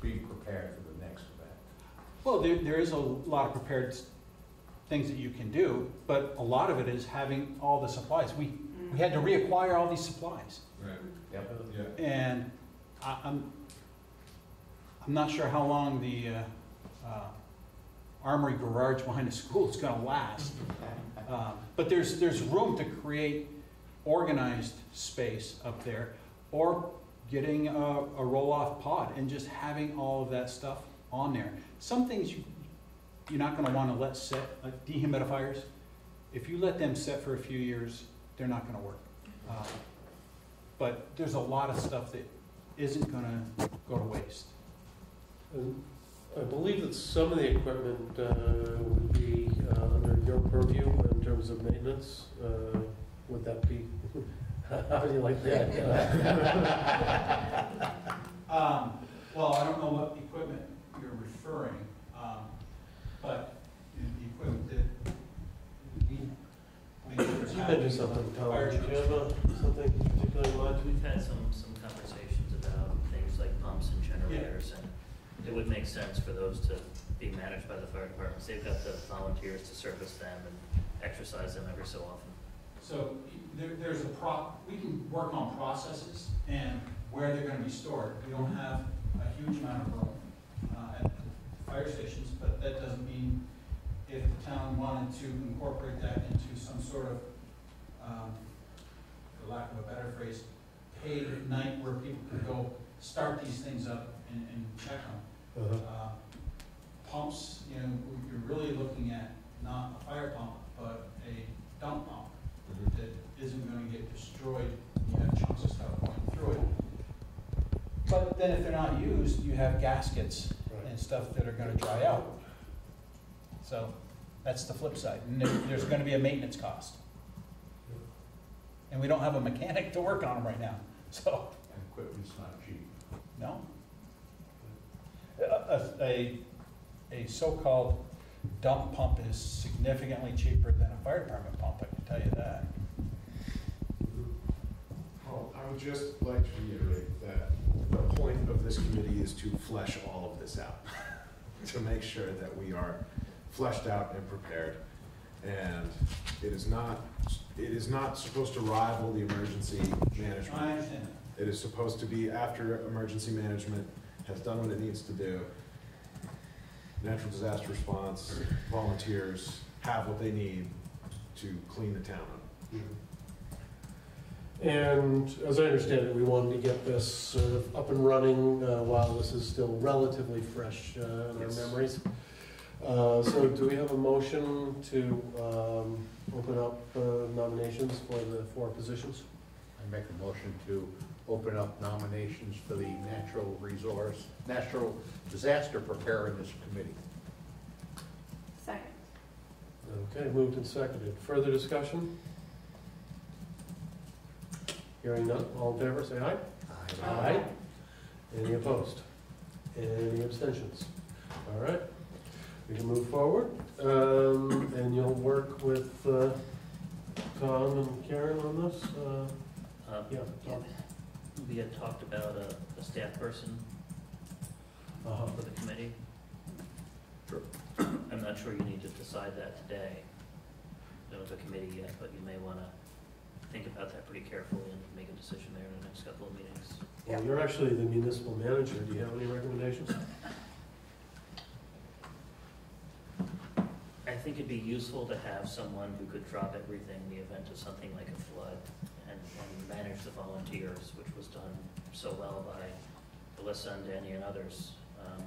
Being prepared for the next event. Well, there, there is a lot of prepared things that you can do, but a lot of it is having all the supplies. We, we had to reacquire all these supplies. Right. Yep. Yeah. And I, I'm, I'm not sure how long the, uh, uh, armory garage behind the school is gonna last. Um, But there's, there's room to create organized space up there, or getting a, a roll-off pod and just having all of that stuff on there. Some things you, you're not gonna wanna let set, like dehumidifiers, if you let them set for a few years, they're not gonna work. Uh, But there's a lot of stuff that isn't gonna go to waste. And I believe that some of the equipment uh, would be uh, under your purview in terms of maintenance. Uh, Would that be, how do you like that? Um, well, I don't know what equipment you're referring, um, but the the equipment that we, I mean, there's You mentioned something, Tom, Fire did you have uh, something particularly in mind? We've had some, some conversations about things like pumps and generators, and it would make sense for those to be managed by the fire departments. They've got the volunteers to service them and exercise them every so often. So there, there's a pro, we can work on processes and where they're gonna be stored. We don't have a huge amount of room, uh, at fire stations, but that doesn't mean if the town wanted to incorporate that into some sort of, um, for lack of a better phrase, paid night where people could go start these things up and, and check them. Uh-huh. Uh, Pumps, you know, you're really looking at not a fire pump, but a dump pump that isn't gonna get destroyed, you have chunks of stuff going through it. But then if they're not used, you have gaskets and stuff that are gonna dry out. So, that's the flip side, and there, there's gonna be a maintenance cost. And we don't have a mechanic to work on them right now, so, And equipment's not cheap. no. A, a, a so-called dump pump is significantly cheaper than a fire department pump, I can tell you that. Well, I would just like to reiterate that the point of this committee is to flesh all of this out, to make sure that we are fleshed out and prepared. And it is not, it is not supposed to rival the emergency I management. understand. It is supposed to be after emergency management has done what it needs to do. Natural disaster response, volunteers have what they need to clean the town up. Mm-hmm. And as I understand it, we wanted to get this sort of up and running uh, while this is still relatively fresh uh, in our Yes. memories. Uh, So do we have a motion to um, open up uh, nominations for the four positions? I make a motion to open up nominations for the natural resource, natural disaster preparedness committee. Second. Okay, moved and seconded. Further discussion? Hearing none, all in favor, say aye. Aye. Any opposed? Any abstentions? All right, we can move forward, um, and you'll work with, uh, Tom and Karen on this, uh, Uh, yeah, Tom? We had talked about a, a staff person Uh-huh. for the committee. Sure. I'm not sure you need to decide that today, you know, as a committee yet, but you may wanna think about that pretty carefully and make a decision there in the next couple of meetings. Well, you're actually the municipal manager, do you have any recommendations? I think it'd be useful to have someone who could drop everything in the event of something like a flood and, and manage the volunteers, which was done so well by Alyssa and Danny and others. Um,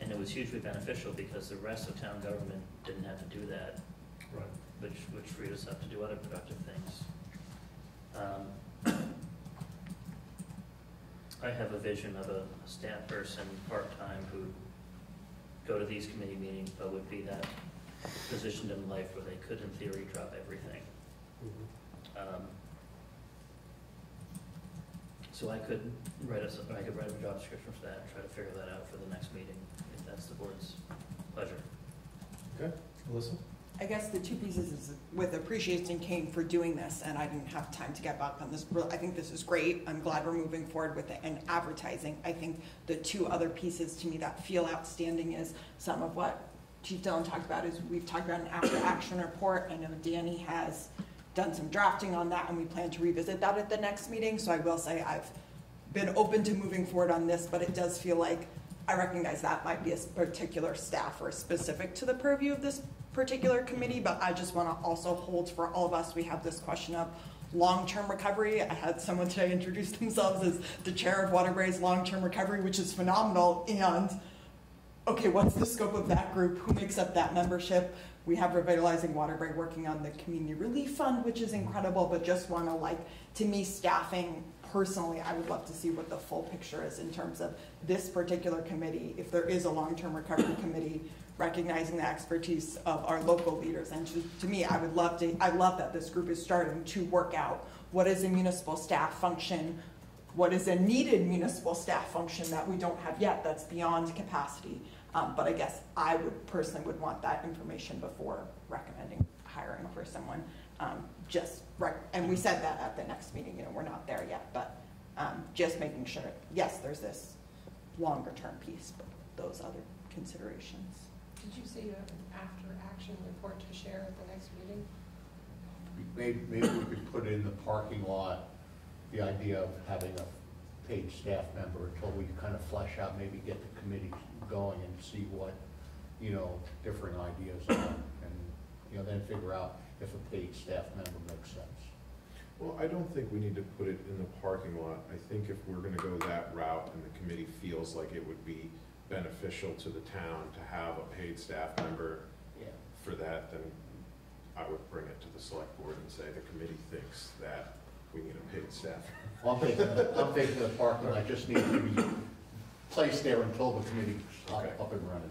And it was hugely beneficial because the rest of town government didn't have to do that, Right. Which, which freed us up to do other productive things. Um, I have a vision of a a staff person, part-time, who'd go to these committee meetings, but would be that positioned in life where they could, in theory, drop everything. Mhm. Um, So I could write us, I could write a job description for that and try to figure that out for the next meeting, if that's the board's pleasure. Okay, Alyssa? I guess the two pieces is with appreciation Kane for doing this, and I didn't have time to get back on this. I think this is great. I'm glad we're moving forward with it and advertising. I think the two other pieces to me that feel outstanding is some of what Chief Dillon talked about is we've talked about an after-action report. I know Danny has done some drafting on that, and we plan to revisit that at the next meeting. So I will say I've been open to moving forward on this, but it does feel like I recognize that might be a particular staff or specific to the purview of this particular committee, but I just want to also hold for all of us, we have this question of long-term recovery. I had someone today introduce themselves as the chair of Waterbury's long-term recovery, which is phenomenal, and okay, what's the scope of that group? Who makes up that membership? We have Revitalizing Waterbury working on the Community Relief Fund, which is incredible, but just want to like, to me, staffing personally, I would love to see what the full picture is in terms of this particular committee, if there is a long-term recovery committee, recognizing the expertise of our local leaders. And to, to me, I would love to, I love that this group is starting to work out what is a municipal staff function, what is a needed municipal staff function that we don't have yet that's beyond capacity. Um, but I guess I would personally would want that information before recommending hiring for someone. Um, just right, and we said that at the next meeting. You know, we're not there yet, but um, just making sure. Yes, there's this longer term piece, but those other considerations. Did you say you have an after-action report to share at the next meeting? Maybe, maybe we could put in the parking lot, the idea of having a paid staff member until we kind of flesh out, maybe get the committee going and see what, you know, different ideas are. And, you know, then figure out if a paid staff member makes sense. Well, I don't think we need to put it in the parking lot. I think if we're gonna go that route and the committee feels like it would be beneficial to the town to have a paid staff member Yeah. for that, then I would bring it to the select board and say the committee thinks that we need a paid staff. Well, I'm thinking, I'm thinking the parking lot just needs to be placed there until the committee's up Okay. up and running.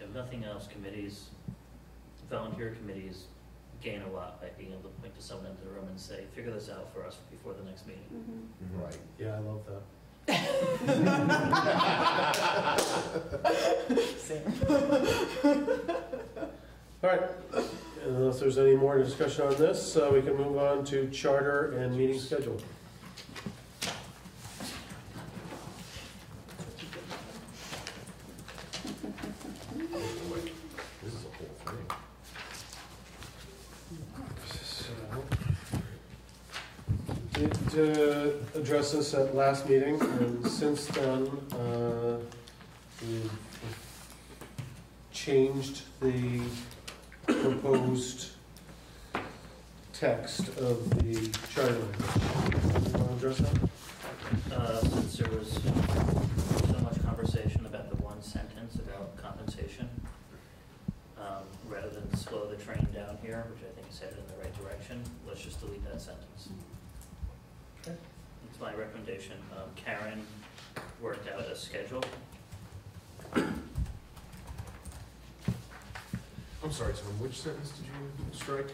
If nothing else, committees, volunteer committees gain a lot by being able to point to someone in the room and say, figure this out for us before the next meeting. Mhm. Right. Yeah, I love that. Same. All right, unless there's any more discussion on this, uh, we can move on to charter and meeting schedule. This is a whole thing. Uh, address this at last meeting, and since then, uh, we've changed the proposed text of the charter. You want to address that? Uh, since there was so much conversation about the one sentence about compensation, um, rather than slow the train down here, which I think is headed in the right direction, let's just delete that sentence. Okay. It's my recommendation. Um, Karen worked out a schedule. I'm sorry, Tom, which sentence did you strike?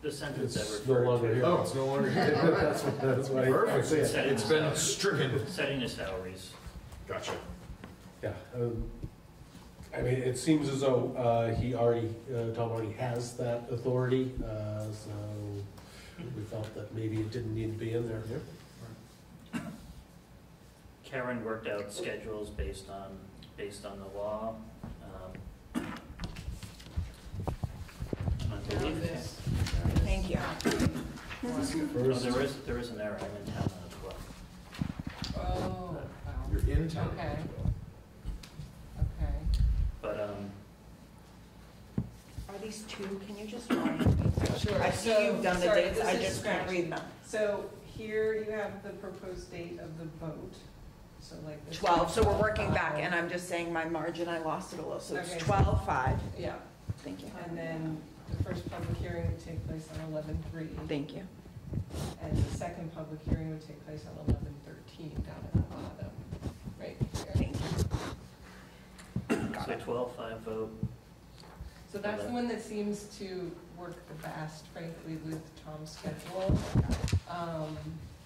The sentence that It's no referred longer to here. Oh, it's no longer here. That's what- that's why I Perfect, say it. it's been stricken. setting the salaries. Gotcha. Yeah, um, I mean, it seems as though uh, he already, uh, Tom already has that authority, uh, so we felt that maybe it didn't need to be in there. Karen worked out schedules based on, based on the law. um, I believe this. Thank you. Oh, First, there is, there is an error, I'm in town as well. Oh, wow. You're in town. Okay. Okay. But, um, Are these two? Can you just remind me? Sure, I see so- you've done the sorry, dates, this I is just can't scratchy. read them. So here you have the proposed date of the vote, so like this. Twelve, so we're working back, and I'm just saying my margin, I lost it a little, so it's Okay. twelve, five. Yeah, Thank you. and then the first public hearing would take place on eleven three, Thank you. and the second public hearing would take place on eleven thirteen down at the bottom, right here. Thank you. Got so it. twelve, five vote, So that's the one that seems to work the best, frankly, with Tom's schedule. Um,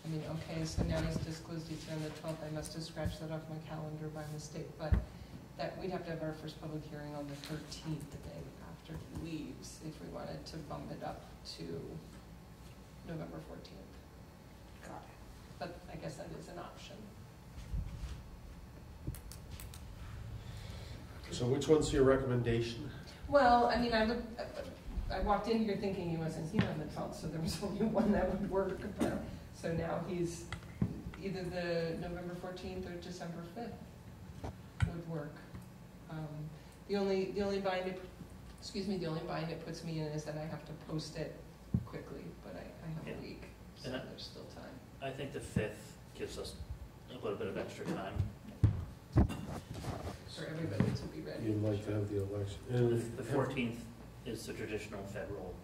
I mean, okay, so now he's disclosed he's here on the twelfth, I must have scratched that off my calendar by mistake, but that, we'd have to have our first public hearing on the thirteenth, the day after he leaves, if we wanted to bump it up to November fourteenth. Got it. But I guess that is an option. so which one's your recommendation? Well, I mean, I look, I walked in here thinking he wasn't here on the twelfth, so there was only one that would work, but, so now he's, either the November fourteenth or December fifth would work. Um, The only, the only bind it, excuse me, the only bind it puts me in is that I have to post it quickly, but I, I have Yeah. a week, so And I- there's still time. I think the fifth gives us a little bit of extra time. for everybody to be ready. You'd like to have the election. And The fourteenth is the traditional federal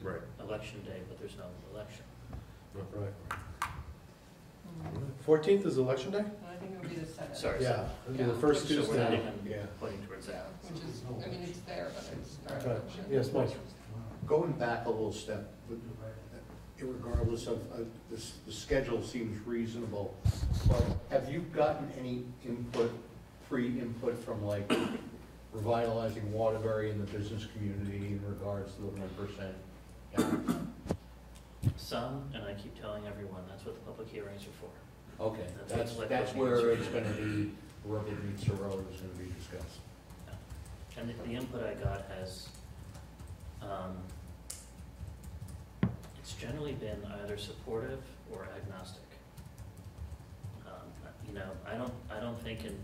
Right. election day, but there's no election. Right. Fourteenth is election day? I think it would be the seventh. Sorry. Yeah, it'll be the first So we're not Tuesday. even Yeah. pointing towards Yeah, that. which is, I mean, it's there, but it's not. Right. Yes, Mike? Going back a little step, but regardless of, uh, this, the schedule seems reasonable, but have you gotten any input, pre-input from like revitalizing Waterbury and the business community in regards to the one percent? Some, and I keep telling everyone, that's what the public hearings are for. Okay, That's that's, what that's select board where it's gonna be, rubber meets the road is gonna be discussed. And the, the input I got has, um, it's generally been either supportive or agnostic. Um, you know, I don't, I don't think in,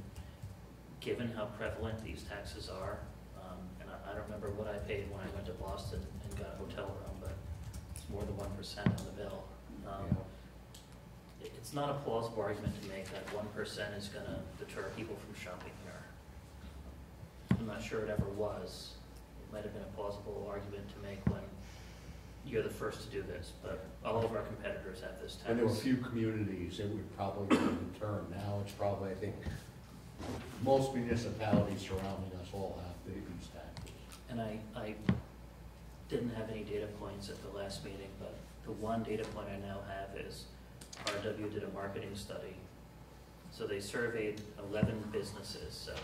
given how prevalent these taxes are, um, and I, I don't remember what I paid when I went to Boston and got a hotel room, more than one percent on the bill. Um, it- It's not a plausible argument to make that one percent is gonna deter people from shopping here. I'm not sure it ever was. It might have been a plausible argument to make when you're the first to do this, but all of our competitors have this tax. And there were a few communities, that would probably be the term, now it's probably, I think, most municipalities surrounding us all have the- these taxes. And I, I didn't have any data points at the last meeting, but the one data point I now have is RW did a marketing study. So they surveyed eleven businesses, so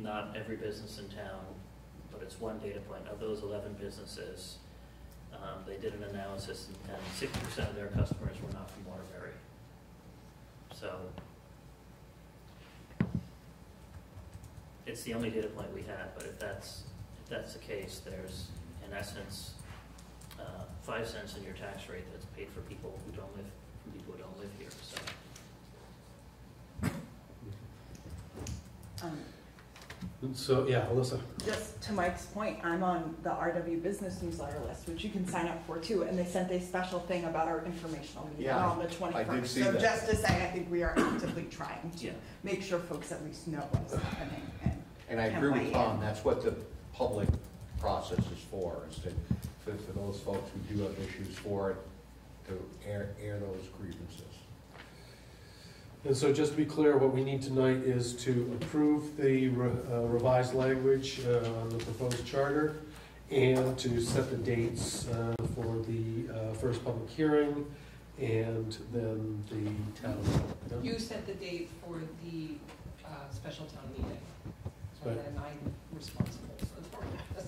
not every business in town, but it's one data point. Of those eleven businesses, um, they did an analysis and sixty percent of their customers were not from Waterbury. So it's the only data point we have, but if that's, if that's the case, there's, in essence, uh, five cents in your tax rate that's paid for people who don't live, people who don't live here, so. Um, So, yeah, Alyssa. Just to Mike's point, I'm on the RW Business newsletter list, which you can sign up for too, and they sent a special thing about our informational meeting Yeah, on the twenty-first. see So that. just to say, I think we are actively trying to Yeah. make sure folks at least know what's happening and And I agree with in. Tom, that's what the public process is for, is to, for, for those folks who do have issues for it, to air, air those grievances. And so just to be clear, what we need tonight is to approve the re- uh, revised language uh, on the proposed charter and to set the dates uh, for the uh, first public hearing and then the town. You set the date for the uh, special town meeting, and Right. then I'm responsible for the rest.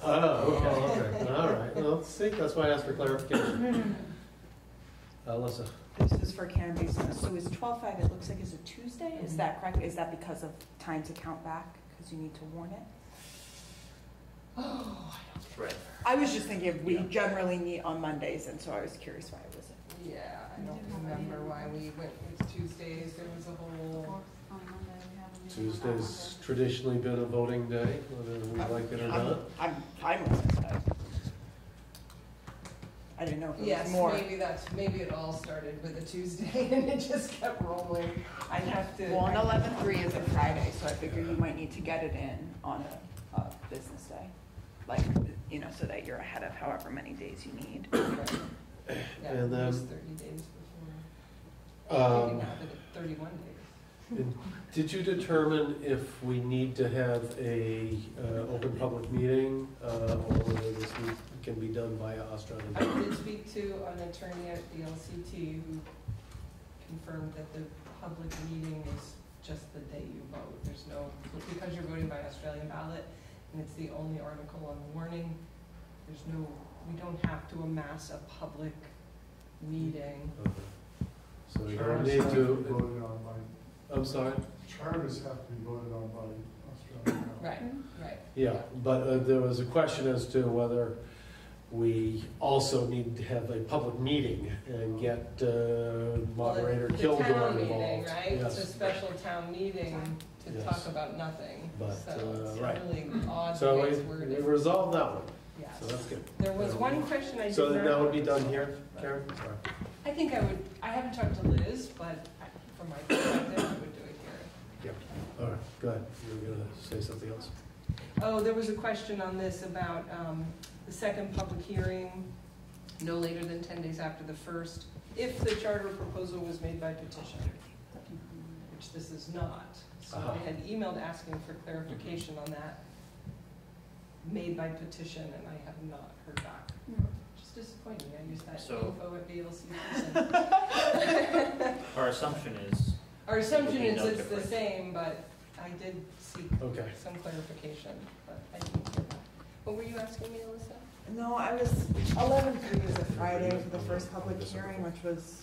Oh, okay, okay, all right. Well, let's see, that's why I asked for clarification. Mm-hmm. Uh, Alyssa? this is for Karen Basin. So is twelve-five, it looks like is a Tuesday? Is that correct? Is that because of time to count back? Because you need to warn it? Oh, I don't Right. I was just thinking, if we Yeah. generally meet on Mondays, and so I was curious why it was. yeah, I don't remember why we went with Tuesdays, there was a whole, On Monday, we have a meeting on Tuesday's traditionally been a voting day, whether we like it or I'm, not. I'm fine with it. but I didn't know if it was yes, more. maybe that's, maybe it all started with a Tuesday and it just kept rolling. I'd have to. Well, on eleven-three is a Friday, so I figured you might need to get it in on a, a business day. Like, you know, so that you're ahead of however many days you need. Yeah, And at then- least thirty days before, Um, maybe not, but thirty-one days. And Did you determine if we need to have a, uh, open public meeting, uh, or whether this need- can be done via Australian? I did speak to an attorney at the LCT who confirmed that the public meeting is just the day you vote. There's no, because you're voting by Australian ballot, and it's the only article on warning, there's no, we don't have to amass a public meeting. Okay. So we don't need to, be voted on by, I'm sorry? charters have to be voted on by Australian. Right, right. Yeah, but uh, there was a question as to whether we also need to have a public meeting and get uh, moderator Well, Kilgore The town meeting, involved. right? It's a Yes. special town meeting to Yes. talk about nothing. But, So uh, it's right. really odd the So way we, it's we worded. resolved that one, Yes. so that's good. There was one question I did So not. then that would be done here, Karen? Sorry. I think I would, I haven't talked to Liz, but I- from my perspective, I would do it here. All right, Go ahead, you were gonna say something else. Oh, there was a question on this about um, the second public hearing, no later than 10 days after the first, if the charter proposal was made by petition, which this is not. So Uh-huh. I had emailed asking for clarification on that, made by petition, and I have not heard back. Just disappointing, I used that So- info at BLC. Our assumption is, Our assumption It is would be no it's the different. same, but I did seek Okay. some clarification, but I didn't hear back. What were you asking me, Alyssa? No, I was, eleven three was a Friday for the first public hearing, which was,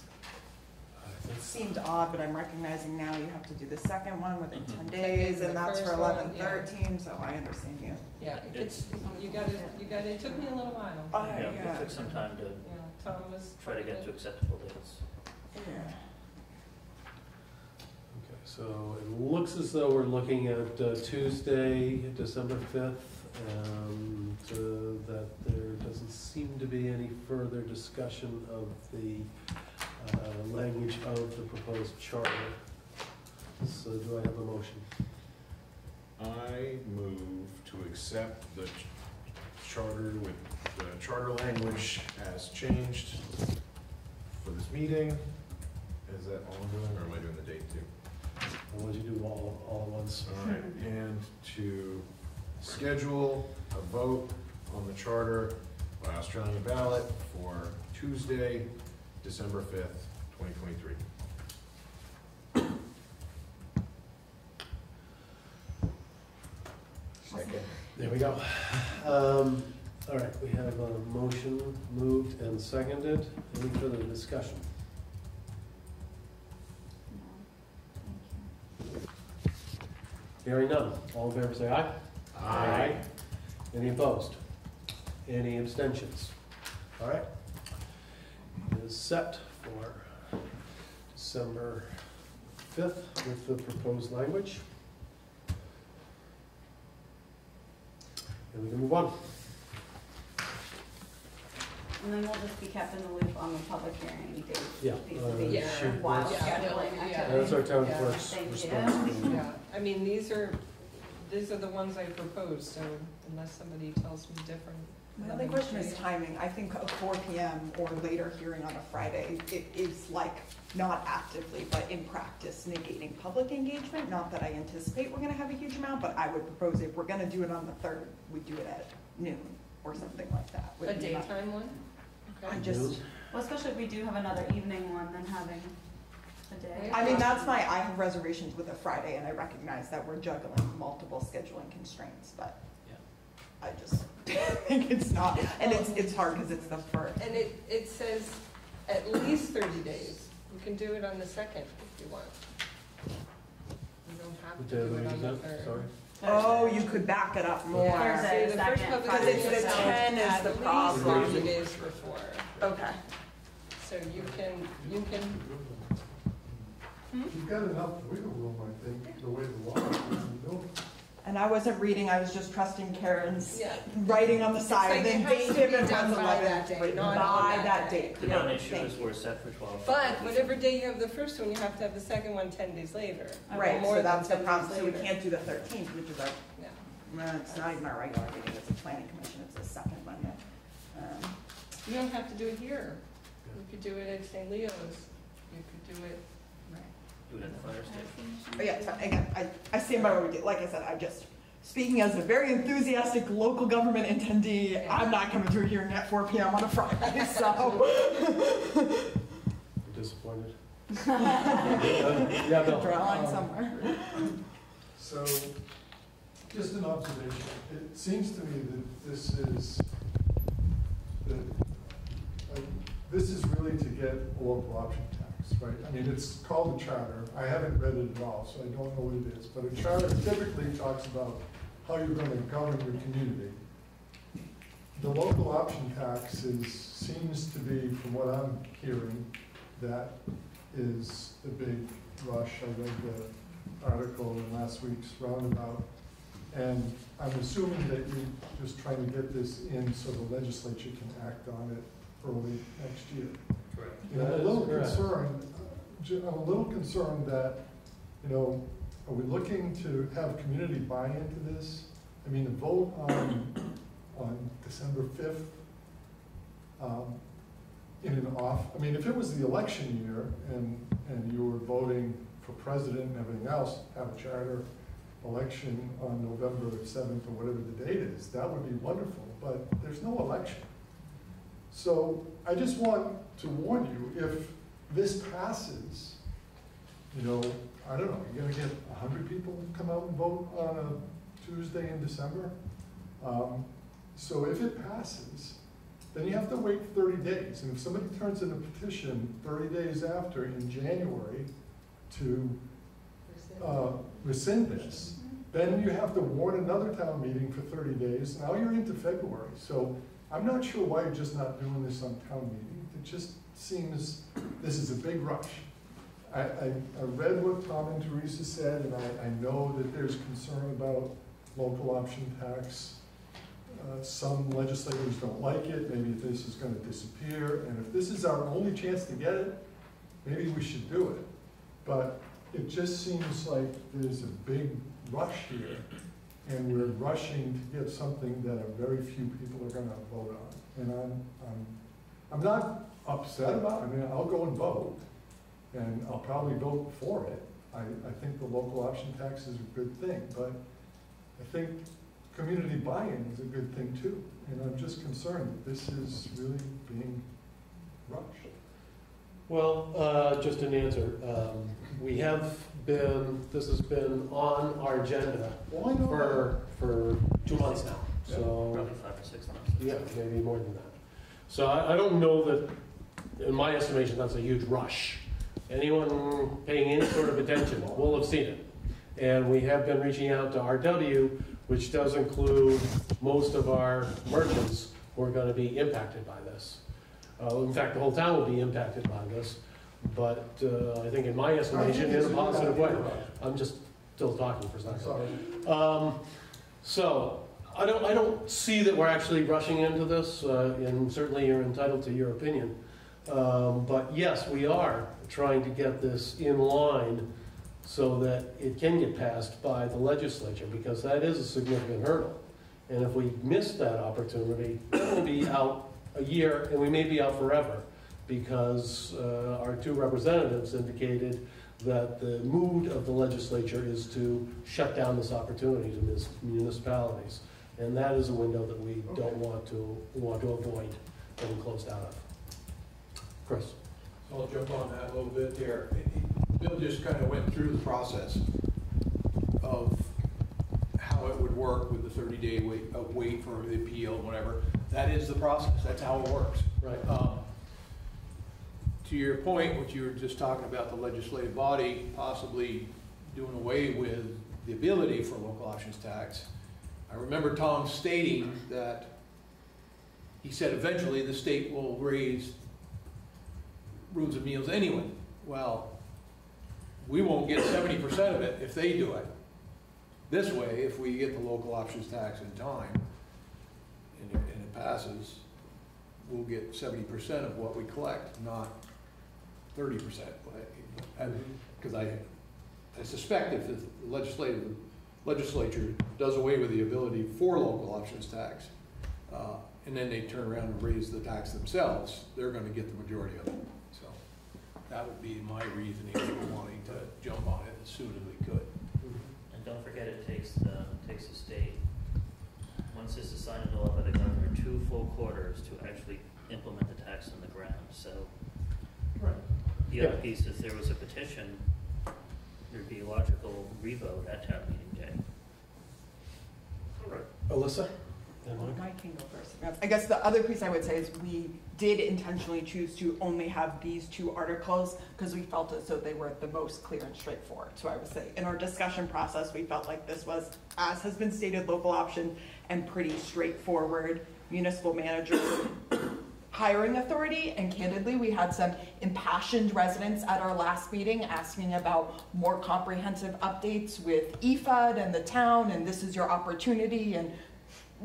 seemed odd, but I'm recognizing now you have to do the second one within ten days, and that's for The first one, eleven yeah. thirteen, so I understand you. Yeah, it's, you got it, you got it, it took me a little while. Oh, yeah, yeah. it took some time to Yeah, Tom was. try to get to acceptable dates. Yeah. Okay, so it looks as though we're looking at uh, Tuesday, December fifth, and uh, that there doesn't seem to be any further discussion of the uh, language of the proposed charter. So do I have a motion? I move to accept the ch- charter with the charter language as changed for this meeting. Is that all I'm doing, or am I doing the date too? Or would you do all, all at once? All right, and to schedule a vote on the charter by Australian ballot for Tuesday, December fifth, twenty twenty-three. Second. There we go. Um, All right, we have a motion moved and seconded. Any further discussion? Hearing none. All in favor, say aye. Aye. Any opposed? Any abstentions? All right. It is set for December 5th with the proposed language. And we can move on. And then we'll just be kept in the loop on the public hearing date. Yeah, vis-a-vis uh, your shoot, while that's- scheduling Yeah. activities. That's our town Yeah. clerk's Thank you. responsibility. Yeah, I mean, these are, these are the ones I proposed, so unless somebody tells me different. My only question is timing. I think a four PM or later hearing on a Friday, it is like not actively, but in practice negating public engagement. Not that I anticipate we're gonna have a huge amount, but I would propose if we're gonna do it on the third, we do it at noon or something like that. A daytime one? I Okay. just, Well, especially if we do have another evening one, then having a day. I mean, that's my, I have reservations with a Friday and I recognize that we're juggling multiple scheduling constraints, but Yeah. I just think it's not, and it's, it's hard because it's the first. And it, it says at least thirty days. You can do it on the second if you want. You don't have to do it on the that? third. Sorry. Oh, you could back it up more. Yeah, Thursday, see, the first public Friday, hearing Because it's the is 10 is at the least problem. Thirty days before, Okay. so you can, you can, You've got enough wiggle room, I think, the way the law is, you know. And I wasn't reading, I was just trusting Karen's yeah. writing on the side, like and it then date be given done was by eleven, that day, written not by that that date. The Yeah, non-issue thank is you. set for twelve. But whatever day you have the first one, you have to have the second one 10 days later. Right, more so that's the 10 problem, so we can't do the thirteenth, which is our, Yeah. well, it's not even our regular meeting, it's a planning commission, it's the second Monday. Um, You don't have to do it here. You could do it at St. Leo's. You could do it, Do it at the fire station. But yeah, it's fine. again, I, I stand by what we did, like I said, I just, speaking as a very enthusiastic local government attendee, I'm not coming to a hearing at four PM on a Friday, so. Disappointed? Yeah, Bill. Drawing somewhere. So, just an observation, it seems to me that this is, that, uh, this is really to get a local option tax, right? I mean, it's called a charter, I haven't read it at all, so I don't know what it is, but a charter typically talks about how you're gonna govern your community. The local option tax is, seems to be, from what I'm hearing, that is the big rush. I read the article in last week's roundabout. And I'm assuming that you're just trying to get this in so the legislature can act on it early next year. Correct. And I'm a little concerned, uh, I'm a little concerned that, you know, are we looking to have community buy into this? I mean, the vote on, on December fifth, um, in and off, I mean, if it was the election year and, and you were voting for president and everything else, have a charter election on November seventh or whatever the date is, that would be wonderful, but there's no election. So I just want to warn you, if this passes, you know, I don't know, you're gonna get hundred people come out and vote on a Tuesday in December? Um, So if it passes, then you have to wait thirty days, and if somebody turns in a petition thirty days after in January to uh, rescind this, then you have to warn another town meeting for thirty days, now you're into February, so I'm not sure why you're just not doing this on town meeting, it just seems, this is a big rush. I, I, I read what Tom and Teresa said, and I, I know that there's concern about local option tax. Uh, some legislators don't like it, maybe this is gonna disappear, and if this is our only chance to get it, maybe we should do it. But it just seems like there's a big rush here, and we're rushing to get something that a very few people are gonna vote on. And I'm, I'm, I'm not upset about, it. I mean, I'll go and vote, and I'll probably vote for it. I, I think the local option tax is a good thing, but I think community buy-in is a good thing too. And I'm just concerned that this is really being rushed. Well, uh, just an answer. Um, We have been, this has been on our agenda Well, for, for two months now, so, Probably five or six months. yeah, maybe more than that. So I, I don't know that, in my estimation, that's a huge rush. Anyone paying any sort of attention will have seen it. And we have been reaching out to RW, which does include most of our merchants who are gonna be impacted by this. Uh, in fact, the whole town will be impacted by this, but, uh, I think in my estimation, in a positive way. I'm just still talking for a second. sorry. Um, so, I don't, I don't see that we're actually rushing into this, uh, and certainly you're entitled to your opinion. Um, but yes, we are trying to get this in line so that it can get passed by the legislature, because that is a significant hurdle. And if we miss that opportunity, we'll be out a year, and we may be out forever, because uh, our two representatives indicated that the mood of the legislature is to shut down this opportunity to mis- municipalities. And that is a window that we don't want to, want to avoid getting closed out of. Chris? So I'll jump on that a little bit there. Bill just kind of went through the process of how it would work with the thirty-day wait, uh, wait for the appeal and whatever. That is the process, that's how it works. Right. Um, To your point, what you were just talking about, the legislative body possibly doing away with the ability for local options tax. I remember Tom stating that, he said eventually the state will raise rooms and meals anyway. Well, we won't get seventy percent of it if they do it. This way, if we get the local options tax in time, and it, and it passes, we'll get seventy percent of what we collect, not thirty percent. Because I, I suspect if the legislative, legislature does away with the ability for local options tax, uh, and then they turn around and raise the tax themselves, they're gonna get the majority of it. So that would be my reasoning for wanting to jump on it as soon as we could. Mm-hmm. And don't forget, it takes um, the, takes the state, once this is signed into law by the governor, two full quarters to actually implement the tax on the ground, so. Right. The other Yeah. piece is there was a petition, there'd be a logical revote at town meeting day. All right. Alyssa? And Mike? Mike can go first. I guess the other piece I would say is we did intentionally choose to only have these two articles because we felt as though they were the most clear and straightforward. So I would say in our discussion process, we felt like this was, as has been stated, local option and pretty straightforward municipal manager hiring authority. And candidly, we had some impassioned residents at our last meeting asking about more comprehensive updates with EFUD and the town, and this is your opportunity. And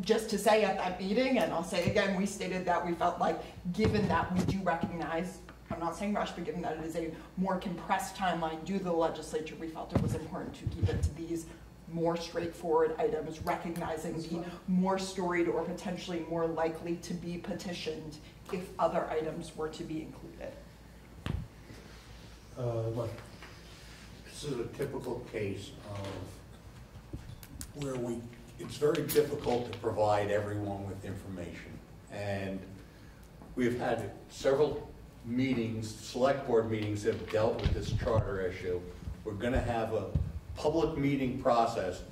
just to say at that meeting, and I'll say again, we stated that we felt like, given that we do recognize I'm not saying rush, but given that it is a more compressed timeline due to the legislature, we felt it was important to keep it to these more straightforward items, recognizing the more storied or potentially more likely to be petitioned if other items were to be included. Uh, Mike? This is a typical case of where we, it's very difficult to provide everyone with information. And we've had several meetings, select board meetings that have dealt with this charter issue. We're gonna have a public meeting process.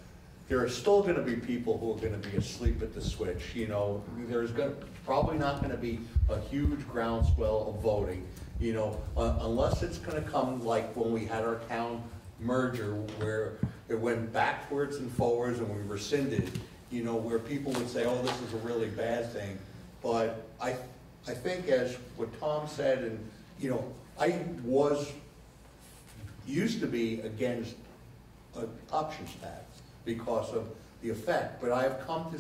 There are still gonna be people who are gonna be asleep at the switch, you know? There's gonna, probably not gonna be a huge groundswell of voting, you know? uh, Unless it's gonna come like when we had our town merger where it went backwards and forwards and we rescinded, you know, where people would say, oh, this is a really bad thing. But I, I think as what Tom said, and, you know, I was, used to be against an options tax because of the effect, but I've come to,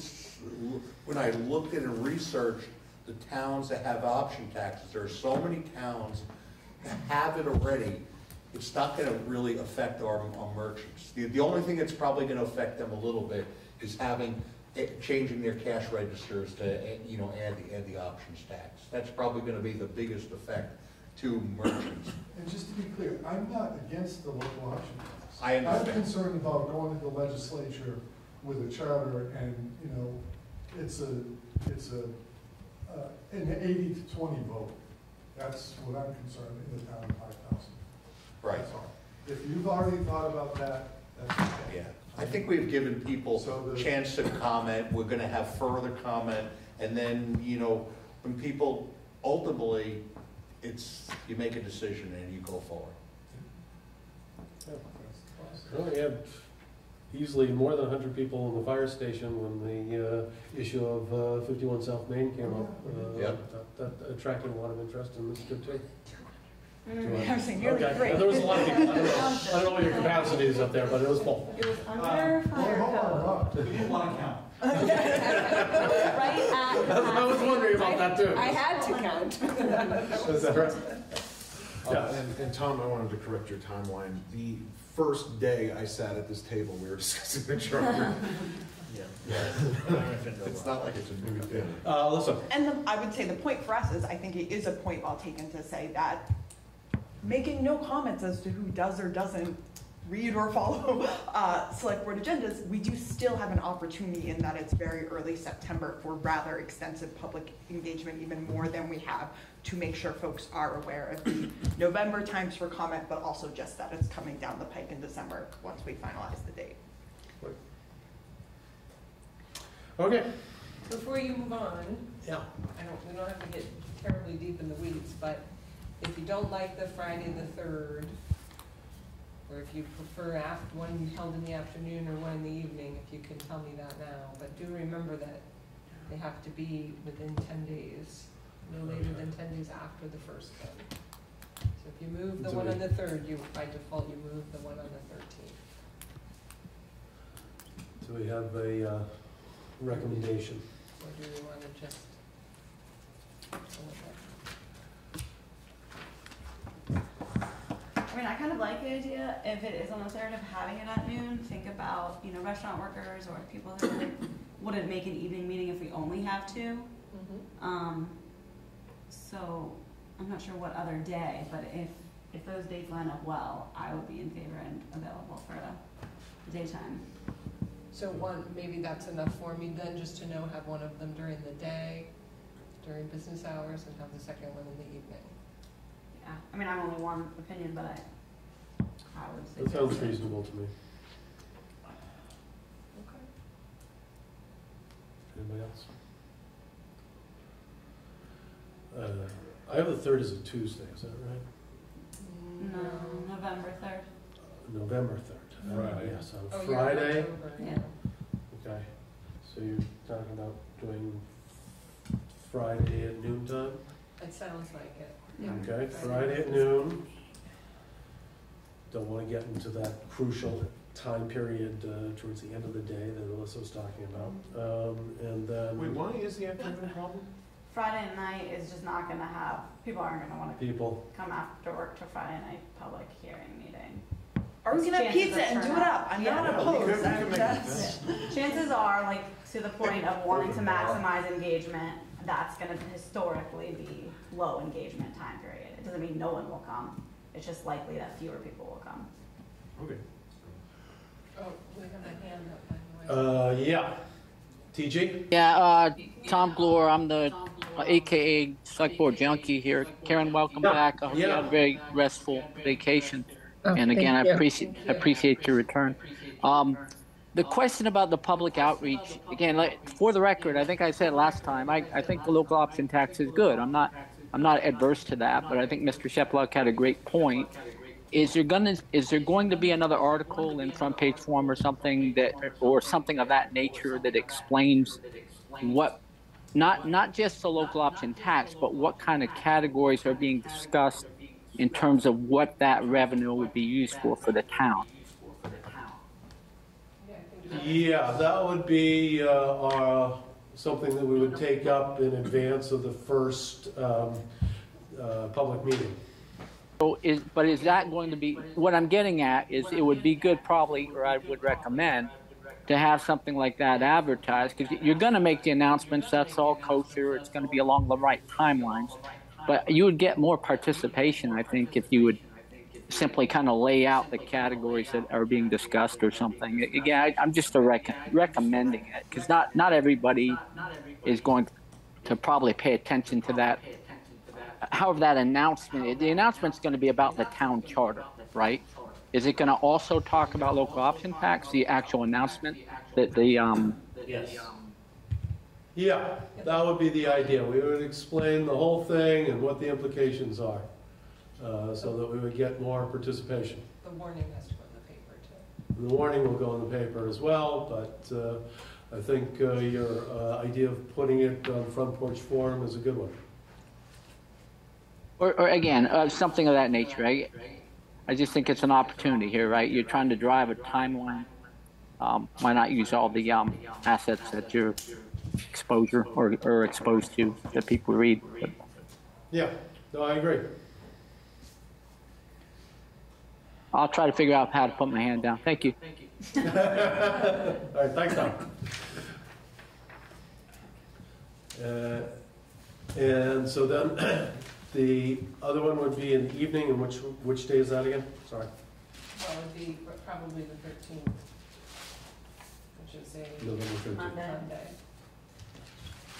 when I looked at and researched the towns that have option taxes, there are so many towns that have it already, it's not gonna really affect our, our merchants. The, the only thing that's probably gonna affect them a little bit is having, eh, changing their cash registers to, eh, you know, add the, add the options tax. That's probably gonna be the biggest effect to merchants. And just to be clear, I'm not against the local option tax. I I'm concerned about going to the legislature with a charter and, you know, it's a, it's a, uh, an eighty to twenty vote. That's what I'm concerned in the town of five thousand. Right. If you've already thought about that, that's okay. Yeah, I think we've given people So a the- chance to comment, we're gonna have further comment, and then, you know, when people, ultimately, it's, you make a decision and you go forward. Well, we had easily more than hundred people in the fire station when the, uh, issue of, uh, fifty-one South Main came up. Uh, Yep. that- That attracted a lot of interest and it's good too. Mm. I was saying nearly Okay, three. There was a lot of people, I don't know, I don't know what your capacity is up there, but it was full. It was Uh, under Hold fire hold on, code, Rob. We didn't want to count. right at I was wondering about that too. I had to count. Is that right? Uh, And, and Tom, I wanted to correct your timeline. The first day I sat at this table, we were discussing the charter. It's not like it's a new thing. Uh, listen, And the, I would say the point for us is, I think it is a point well taken to say that making no comments as to who does or doesn't read or follow uh, select board agendas, we do still have an opportunity in that it's very early September for rather extensive public engagement, even more than we have, to make sure folks are aware of the November times for comment, but also just that it's coming down the pike in December, once we finalize the date. okay, Before you move on, yeah. I don't, we don't have to get terribly deep in the weeds, but if you don't like the Friday the third, or if you prefer aft, one held in the afternoon or one in the evening, if you can tell me that now, but do remember that they have to be within ten days, no later than ten days after the first one. So if you move the one on the third, you, by default, you move the one on the thirteenth. So we have a, uh, recommendation. Or do we wanna just? go with that? I mean, I kind of like the idea, if it is on the third of having it at noon, think about, you know, restaurant workers or people who wouldn't make an evening meeting if we only have two. Um, so, I'm not sure what other day, but if, if those dates line up well, I would be in favor and available for the daytime. So one, maybe that's enough for me then, just to know, have one of them during the day, during business hours, and have the second one in the evening. Yeah, I mean, I'm only one opinion, but I, I would say. That sounds reasonable to me. Okay. Anybody else? Uh, I have the third as a Tuesday, is that right? No, November third. November third. Friday. Yes, Oh, on yeah, Friday. October, Yeah. Okay, so you're talking about doing Friday at noon time? It sounds like it. Yeah. Okay, Friday at noon. Don't wanna get into that crucial time period, uh, towards the end of the day that Alyssa was talking about. Um, and then. Wait, why is the afternoon a problem? Friday night is just not gonna have, people aren't gonna wanna People, come after work to Friday night public hearing meeting. Or we can have Chances pizza of and do it turnout. up, I'm Yeah. not Yeah, we could- opposed, we I'm could make just. Chances are, like, to the point of wanting to maximize engagement, that's gonna historically be low engagement time period. It doesn't mean no one will come, it's just likely that fewer people will come. okay. Oh, we have a hand up, by the way. Uh, yeah. TG? Yeah, uh, Tom Glore, I'm the uh, AKA Select Board Junkie here. Karen, welcome Yeah, back. I hope you yeah. had a very restful vacation. Oh, And again, I appreciate, appreciate your return. Um, the question about the public outreach, again, like, for the record, I think I said last time, I, I think the local option tax is good. I'm not, I'm not adverse to that, but I think Mr. Shepeluk had a great point. Is there gonna, is there going to be another article in Front Porch Forum or something that, or something of that nature that explains what, not, not just the local option tax, but what kind of categories are being discussed in terms of what that revenue would be used for, for the town? Yeah, Yeah, that would be, uh, our, something that we would take up in advance of the first, um, uh, public meeting. So is, but is that going to be, what I'm getting at is it would be good probably, or I would recommend, to have something like that advertised, because you're gonna make the announcements, that's all kosher, it's gonna be along the right timelines. But you would get more participation, I think, if you would simply kind of lay out the categories that are being discussed or something. Again, I, I'm just a rec- recommending it, because not, not everybody is going to probably pay attention to that however that announcement the announcement's going to be about the town charter right is it going to also talk about local option tax the actual announcement that the um Yes. Yeah, that would be the idea. We would explain the whole thing and what the implications are, uh, so that we would get more participation. The warning has to go in the paper too. The warning will go in the paper as well, but uh, I think uh, your uh, idea of putting it on front porch forum is a good one. or, or again uh, something of that nature I, I just think it's an opportunity here right you're trying to drive a timeline um, why not use all the um, assets that you're exposure or, or exposed to that people read but, Yeah, no, I agree. I'll try to figure out how to put my hand down thank you Thank you. All right, thanks, Tom. Uh, And so then, the other one would be in the evening, and which, which day is that again? Sorry, Well, it'd be probably the thirteenth, which is a November thirteenth. Monday.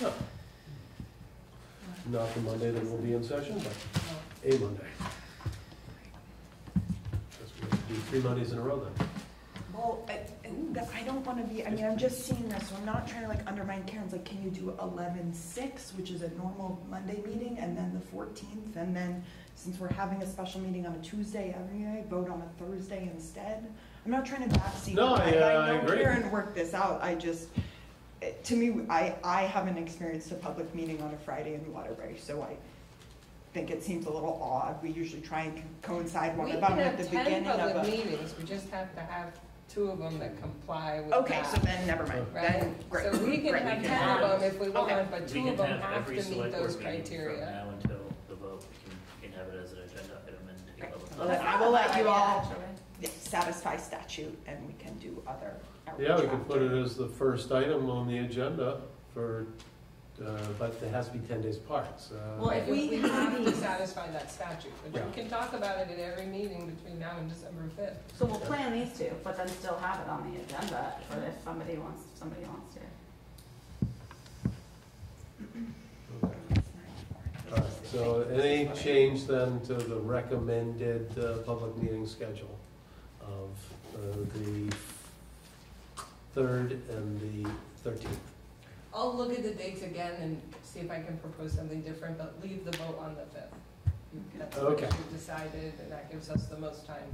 Monday. Not the Monday that we'll be in session, but No. a Monday. Guess we have to do three Mondays in a row then. Well, I, I don't wanna be, I mean, I'm just seeing this, so I'm not trying to like undermine Karen's, like, can you do eleven six, which is a normal Monday meeting, and then the fourteenth, and then, since we're having a special meeting on a Tuesday every day, vote on a Thursday instead? I'm not trying to backseat, No, I, uh, I know agree. Karen worked this out, I just, eh, to me, I, I haven't experienced a public meeting on a Friday in Waterbury, so I think it seems a little odd, we usually try and coincide one We of can them at have the ten beginning of a. meetings, we just have to have two of them that comply with that. Okay, so then, never mind, Right, then, great. so we can great. have can ten have- of them if we Okay. want, but two of them have have every to meet select board those meeting from criteria. now until the vote, we can, we can have it as an agenda item and take Okay. public Well, then I will let you all yeah, satisfy statute and we can do other outreach Yeah, we could put after. it as the first item on the agenda for, uh, but it has to be ten days apart, so. Well, if we we have have to satisfy that statute, but Yeah. you can talk about it at every meeting between now and December fifth. So we'll plan these two, but then still have it on the agenda for if somebody wants, if somebody wants to. All right, so any change then to the recommended uh, public meeting schedule of uh, the third and the thirteenth? I'll look at the dates again and see if I can propose something different, but leave the vote on the fifth. That's what Okay. you decided, and that gives us the most time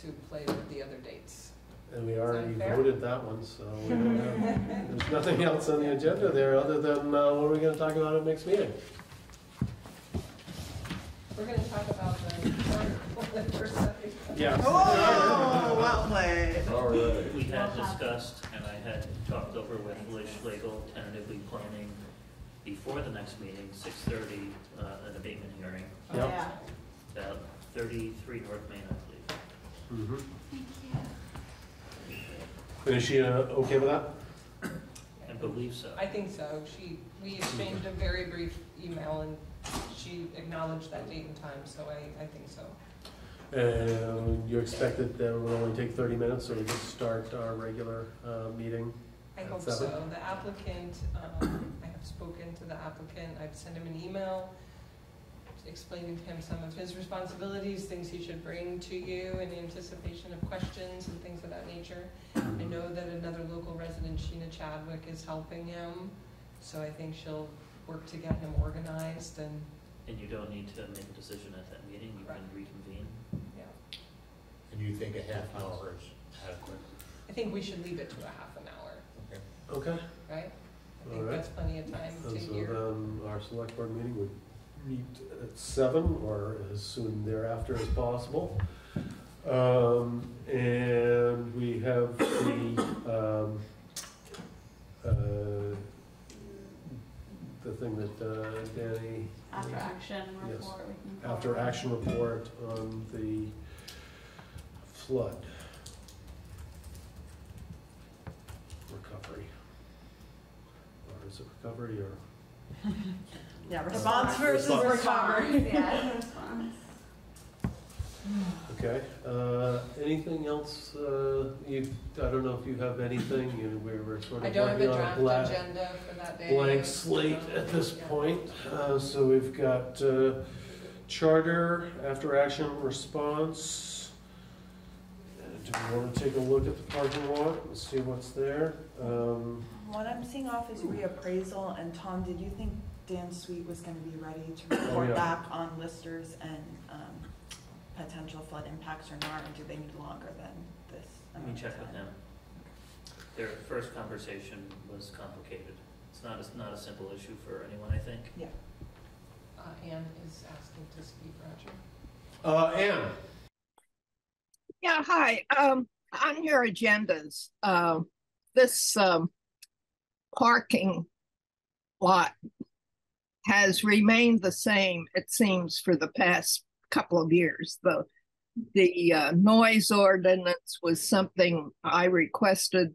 to play with the other dates. And we already fair? voted that one, so we don't have, there's nothing else on the agenda there other than uh, what are we gonna talk about at next meeting? We're gonna talk about the charter first time. Yeah. Oh, well played. All right. We had discussed, and I had talked over with Lish Legal, tentatively planning before the next meeting, six thirty, uh, an abatement hearing, Oh, Yep. yeah. about thirty-three North Main, I believe. Mhm. And is she uh, okay with that? I believe so. I think so. She, we exchanged a very brief email and she acknowledged that date and time, so I, I think so. And you expect that that will only take 30 minutes, so we can start our regular uh, meeting? I hope seven? so. The applicant, um, I have spoken to the applicant, I've sent him an email explaining to him some of his responsibilities, things he should bring to you in anticipation of questions and things of that nature. I know that another local resident, Sheena Chadwick, is helping him, so I think she'll work to get him organized and, And you don't need to make a decision at that meeting, you can reconvene. Yeah. And you think a half hour is adequate? I think we should leave it to a half an hour, Okay. right? I think Alright. that's plenty of time to And so hear. then our select board meeting would meet at seven or as soon thereafter as possible. Um, and we have the, um, uh, the thing that, uh, Danny. After action Yes. report, we can. call After it. action report on the flood recovery. Or is it recovery or? Yeah, response versus recovery. Yeah, response. Okay, uh, anything else, uh, you, I don't know if you have anything, you, we were sort I of don't have a working on a draft blank, agenda for that day. blank slate at this point. Uh, so we've got, uh, charter, after action response. Do we wanna take a look at the parking lot and see what's there? Um, What I'm seeing off is reappraisal, and Tom, did you think Dan Sweet was gonna be ready to Oh, report back on listers and, um, potential flood impacts or not, or do they need longer than this? Let me amount of check with time? him. Their first conversation was complicated. It's not, a not a simple issue for anyone, I think. Yeah. Uh, Anne is asking to speak, Roger. uh, Ann, Yeah, hi. Um, on your agendas, um, this, um, parking lot has remained the same, it seems, for the past couple of years. The, the, uh, noise ordinance was something I requested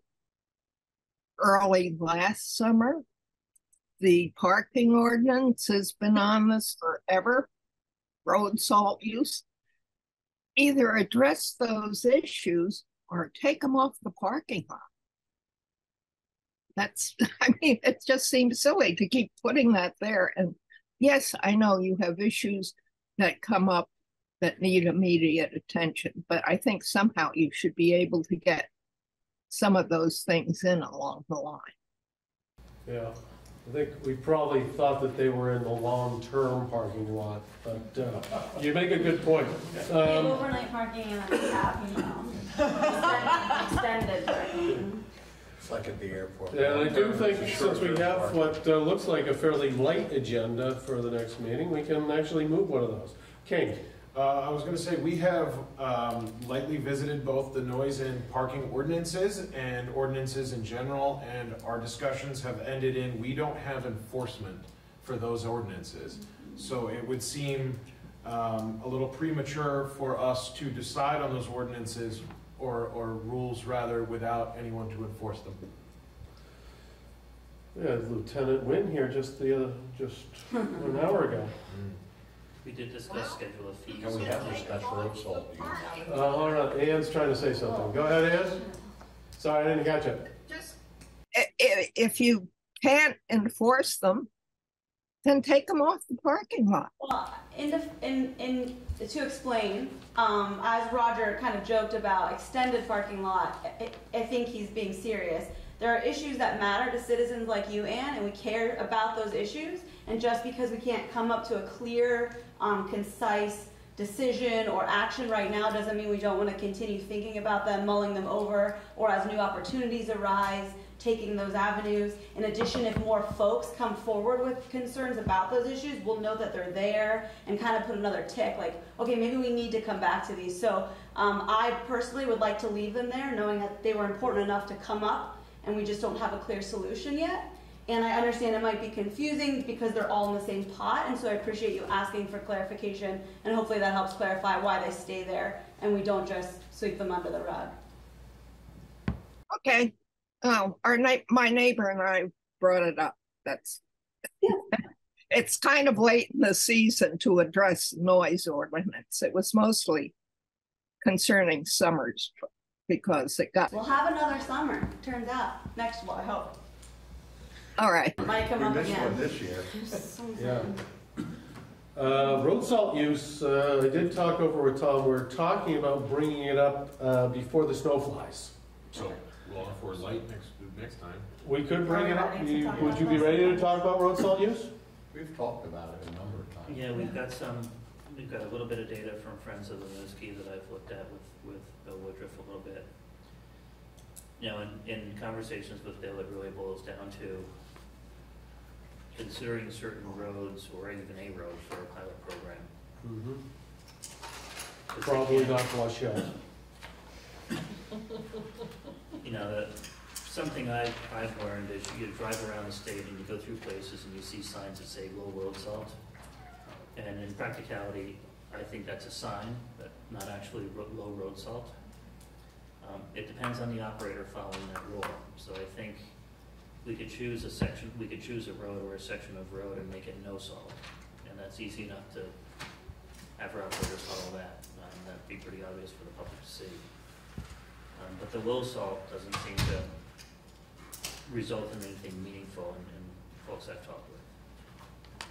early last summer. The parking ordinance has been on this forever, road salt use either address those issues or take them off the parking lot. That's, I mean, it just seems silly to keep putting that there. And yes, I know you have issues that come up that need immediate attention, but I think somehow you should be able to get some of those things in along the line. yeah, I think we probably thought that they were in the long-term parking lot, but, uh, you make a good point. We Um, overnight parking and then we you know, extended- extended parking. It's like at the airport. And I do think, since we have parking. what uh, looks like a fairly light agenda for the next meeting, we can actually move one of those. King, Uh, I was gonna say, we have, um, lightly visited both the noise and parking ordinances and ordinances in general, and our discussions have ended in, we don't have enforcement for those ordinances. So it would seem, um, a little premature for us to decide on those ordinances or, or rules rather, without anyone to enforce them. Yeah, Lieutenant Wynn here just the, other just an hour ago. We did discuss schedule of fees. Can we have discussed road salt use? Uh, hold on, Ann's trying to say something. Go ahead, Ann. Sorry, I didn't catch it. Just i- i- if you can't enforce them, then take them off the parking lot. Well, in the, in, in, to explain, um, as Roger kind of joked about extended parking lot, I, I think he's being serious. There are issues that matter to citizens like you, Ann, and we care about those issues. And just because we can't come up to a clear, um, concise decision or action right now doesn't mean we don't want to continue thinking about them, mulling them over, or as new opportunities arise, taking those avenues. In addition, if more folks come forward with concerns about those issues, we'll know that they're there and kind of put another tick, like, okay, maybe we need to come back to these. So um, I personally would like to leave them there, knowing that they were important enough to come up, and we just don't have a clear solution yet. And I understand it might be confusing because they're all in the same pot, and so I appreciate you asking for clarification, and hopefully that helps clarify why they stay there, and we don't just sweep them under the rug. Okay. Oh, our night, my neighbor and I brought it up. That's. yeah. It's kind of late in the season to address noise ordinance. It was mostly concerning summers because it got, We'll have another summer, turns out, next, well, I hope. All right. Might come We up missed again. one this year. Yeah. Uh, road salt use, uh, I did talk over with Tom, we're talking about bringing it up, uh, before the snow flies. So, law for light next, next time. We could bring it up, Are we ready to You- would you be ready to talk about road salt use? We've talked about it a number of times. Yeah, we've got some, we've got a little bit of data from Friends of the Winooski that I've looked at with, with Bill Woodruff a little bit. You know, in, in conversations with Bill, it really boils down to considering certain roads or even a road for a pilot program. Mm-hmm. 'Cause they Probably can't- not flush yet. You know, that, something I, I've learned is you drive around the state and you go through places and you see signs that say low road salt. And in practicality, I think that's a sign, but not actually ro- low road salt. Um, it depends on the operator following that rule. So I think we could choose a section, we could choose a road or a section of road and make it no salt. And that's easy enough to have our operators follow that. Um, that'd be pretty obvious for the public to see. Um, but the low salt doesn't seem to result in anything meaningful in, in folks I've talked with.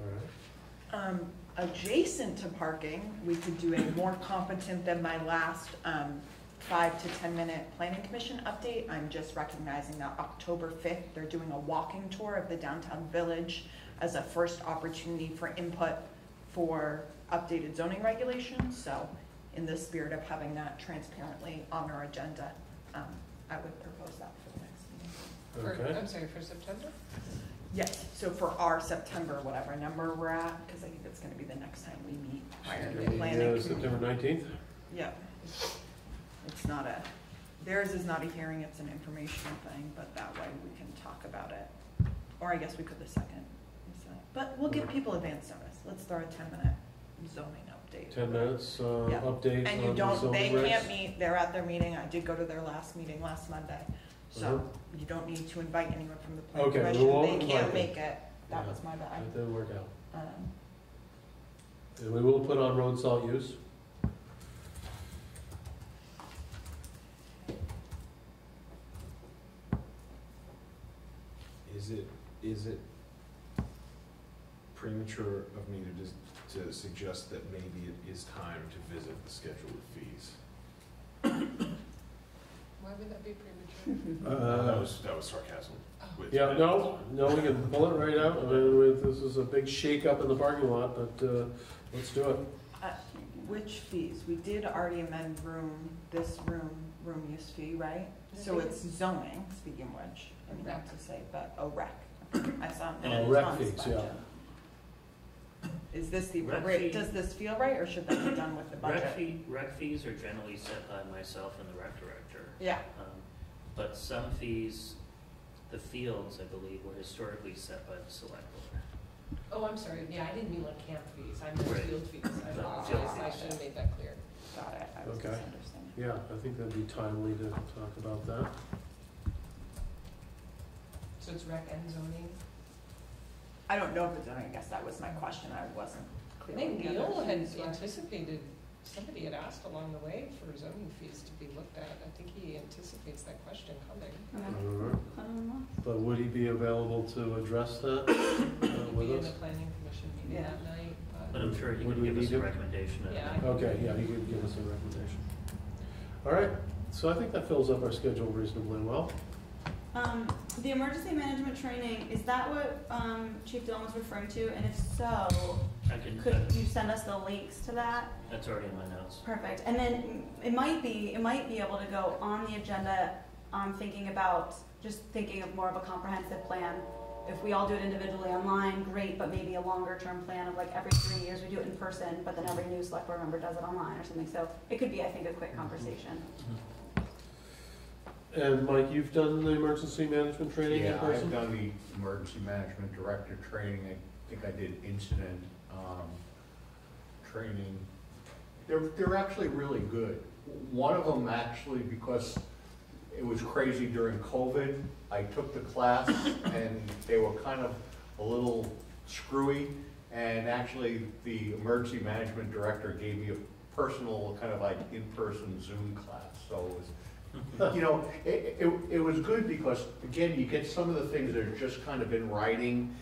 All right. Um, adjacent to parking, we could do a more competent than my last, um, five to ten minute planning commission update. I'm just recognizing that October fifth, they're doing a walking tour of the downtown village as a first opportunity for input for updated zoning regulations. So in the spirit of having that transparently on our agenda, um, I would propose that for the next meeting. For- Okay. I'm sorry, for September? Yes, so for our September, whatever number we're at, because I think it's gonna be the next time we meet prior to the planning. Uh. September nineteenth? Yeah. It's not a, theirs is not a hearing, it's an informational thing, but that way we can talk about it. Or I guess we could the second. is that- But we'll give people advance notice. Let's throw a ten minute zoning update. Ten minutes, uh, Yeah. update And you on the don't, they zoning can't regs. meet, they're at their meeting, I did go to their last meeting last Monday. So Uh-huh. you don't need to invite anyone from the planning Okay, we commission, won't they invite can't them. make it. That Yeah. was my bad. That didn't work out. Um, And we will put on road salt use. Is it, is it premature of me to just, to suggest that maybe it is time to visit the schedule of fees? Why would that be premature? Uh, That was, that was sarcasm. with- Yeah, no, no, we can pull it right out. I mean, with- this is a big shakeup in the parking lot, but, uh, let's do it. Uh, Which fees? We did already amend room, this room, room use fee, right? So it's zoning, speaking of which, I mean, not to say, but a rec. I saw it in Uh, rec fees, yeah. Is this the Rec fee- does this feel right, or should that be done with the Rec budget? fee, rec fees are generally set by myself and the rec director. Yeah, Um, But some fees, the fields, I believe, were historically set by the select board. Oh, I'm sorry, yeah, I didn't mean like camp fees, I meant Right. field fees, I No, apologize, I fees. should have made that clear. got it, I was Okay. misunderstanding. Yeah, I think that'd be timely to talk about that. So it's rec and zoning? I don't know if it's zoning, I guess that was my question, I wasn't I clear. think what the Neil had fees were. anticipated, somebody had asked along the way for zoning fees to be looked at, I think he anticipates that question coming. Alright. I don't know. But would he be available to address that uh, He'll with be in us? the planning commission meeting Yeah. that night, But but, I'm sure he Would could we give us need a to- recommendation. at Yeah, Okay, yeah, he could give us a recommendation. All right, so I think that fills up our schedule reasonably well. Um, the emergency management training, is that what, um, Chief Dillon was referring to? And if so, I can, could you send us the links to that? that's already in my notes. Perfect. And then it might be, it might be able to go on the agenda, um, thinking about, just thinking of more of a comprehensive plan. If we all do it individually online, great, but maybe a longer term plan of like every three years we do it in person, but then every new select board member does it online or something. So it could be, I think, a quick conversation. And Mike, you've done the emergency management training in Yeah, person? I've done the emergency management director training, I think I did incident, um, training. They're, they're actually really good. One of them actually, because it was crazy during COVID, I took the class and they were kind of a little screwy. And actually, the emergency management director gave me a personal, kind of like in-person Zoom class, so it was, you know, it, it, it was good because, again, you get some of the things that are just kind of in writing.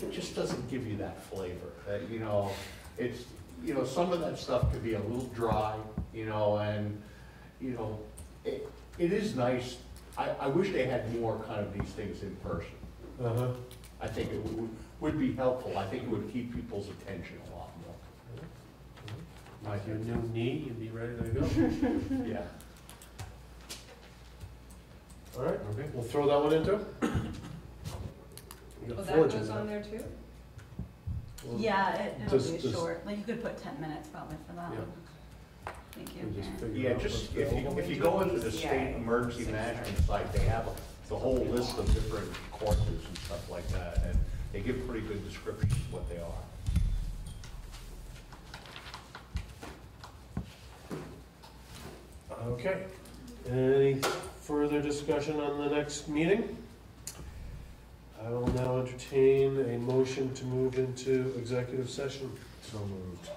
It just doesn't give you that flavor, that, you know, it's, you know, some of that stuff could be a little dry, you know, and, you know, it, it is nice. I, I wish they had more kind of these things in person. Uh-huh. I think it would, would be helpful. I think it would keep people's attention a lot more. Like your new knee, you'd be ready to go. Yeah. All right, okay, we'll throw that one into. You Oh, got that four goes on there too? Well, Yeah, it, it'll be just- short, like you could put ten minutes probably for that Yeah. one. Thank you. we'll just Karen. figure Yeah, out just, if you, available. if you go into the state emergency management site, they have the whole list of different courses and stuff like that, and they give pretty good descriptions of what they are. Okay, any further discussion on the next meeting? I will now entertain a motion to move into executive session. So moved.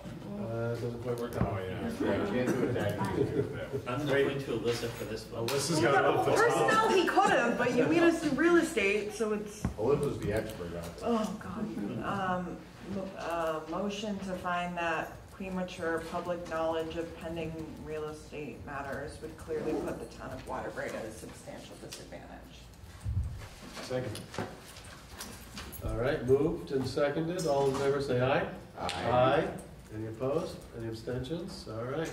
Uh, doesn't quite work out. Oh, yeah. Yeah, you can't do it that. I'm gonna point to Alyssa for this one. Alyssa's got it up the top. Personnel, he could have, but you mean it's real estate, so it's, Olivia the expert on it. oh, God. Um, mo- uh, motion to find that premature public knowledge of pending real estate matters would clearly put the town of Waterbury at a substantial disadvantage. Second. All right, moved and seconded, all in favor say aye. Aye. Any opposed? Any abstentions? All right,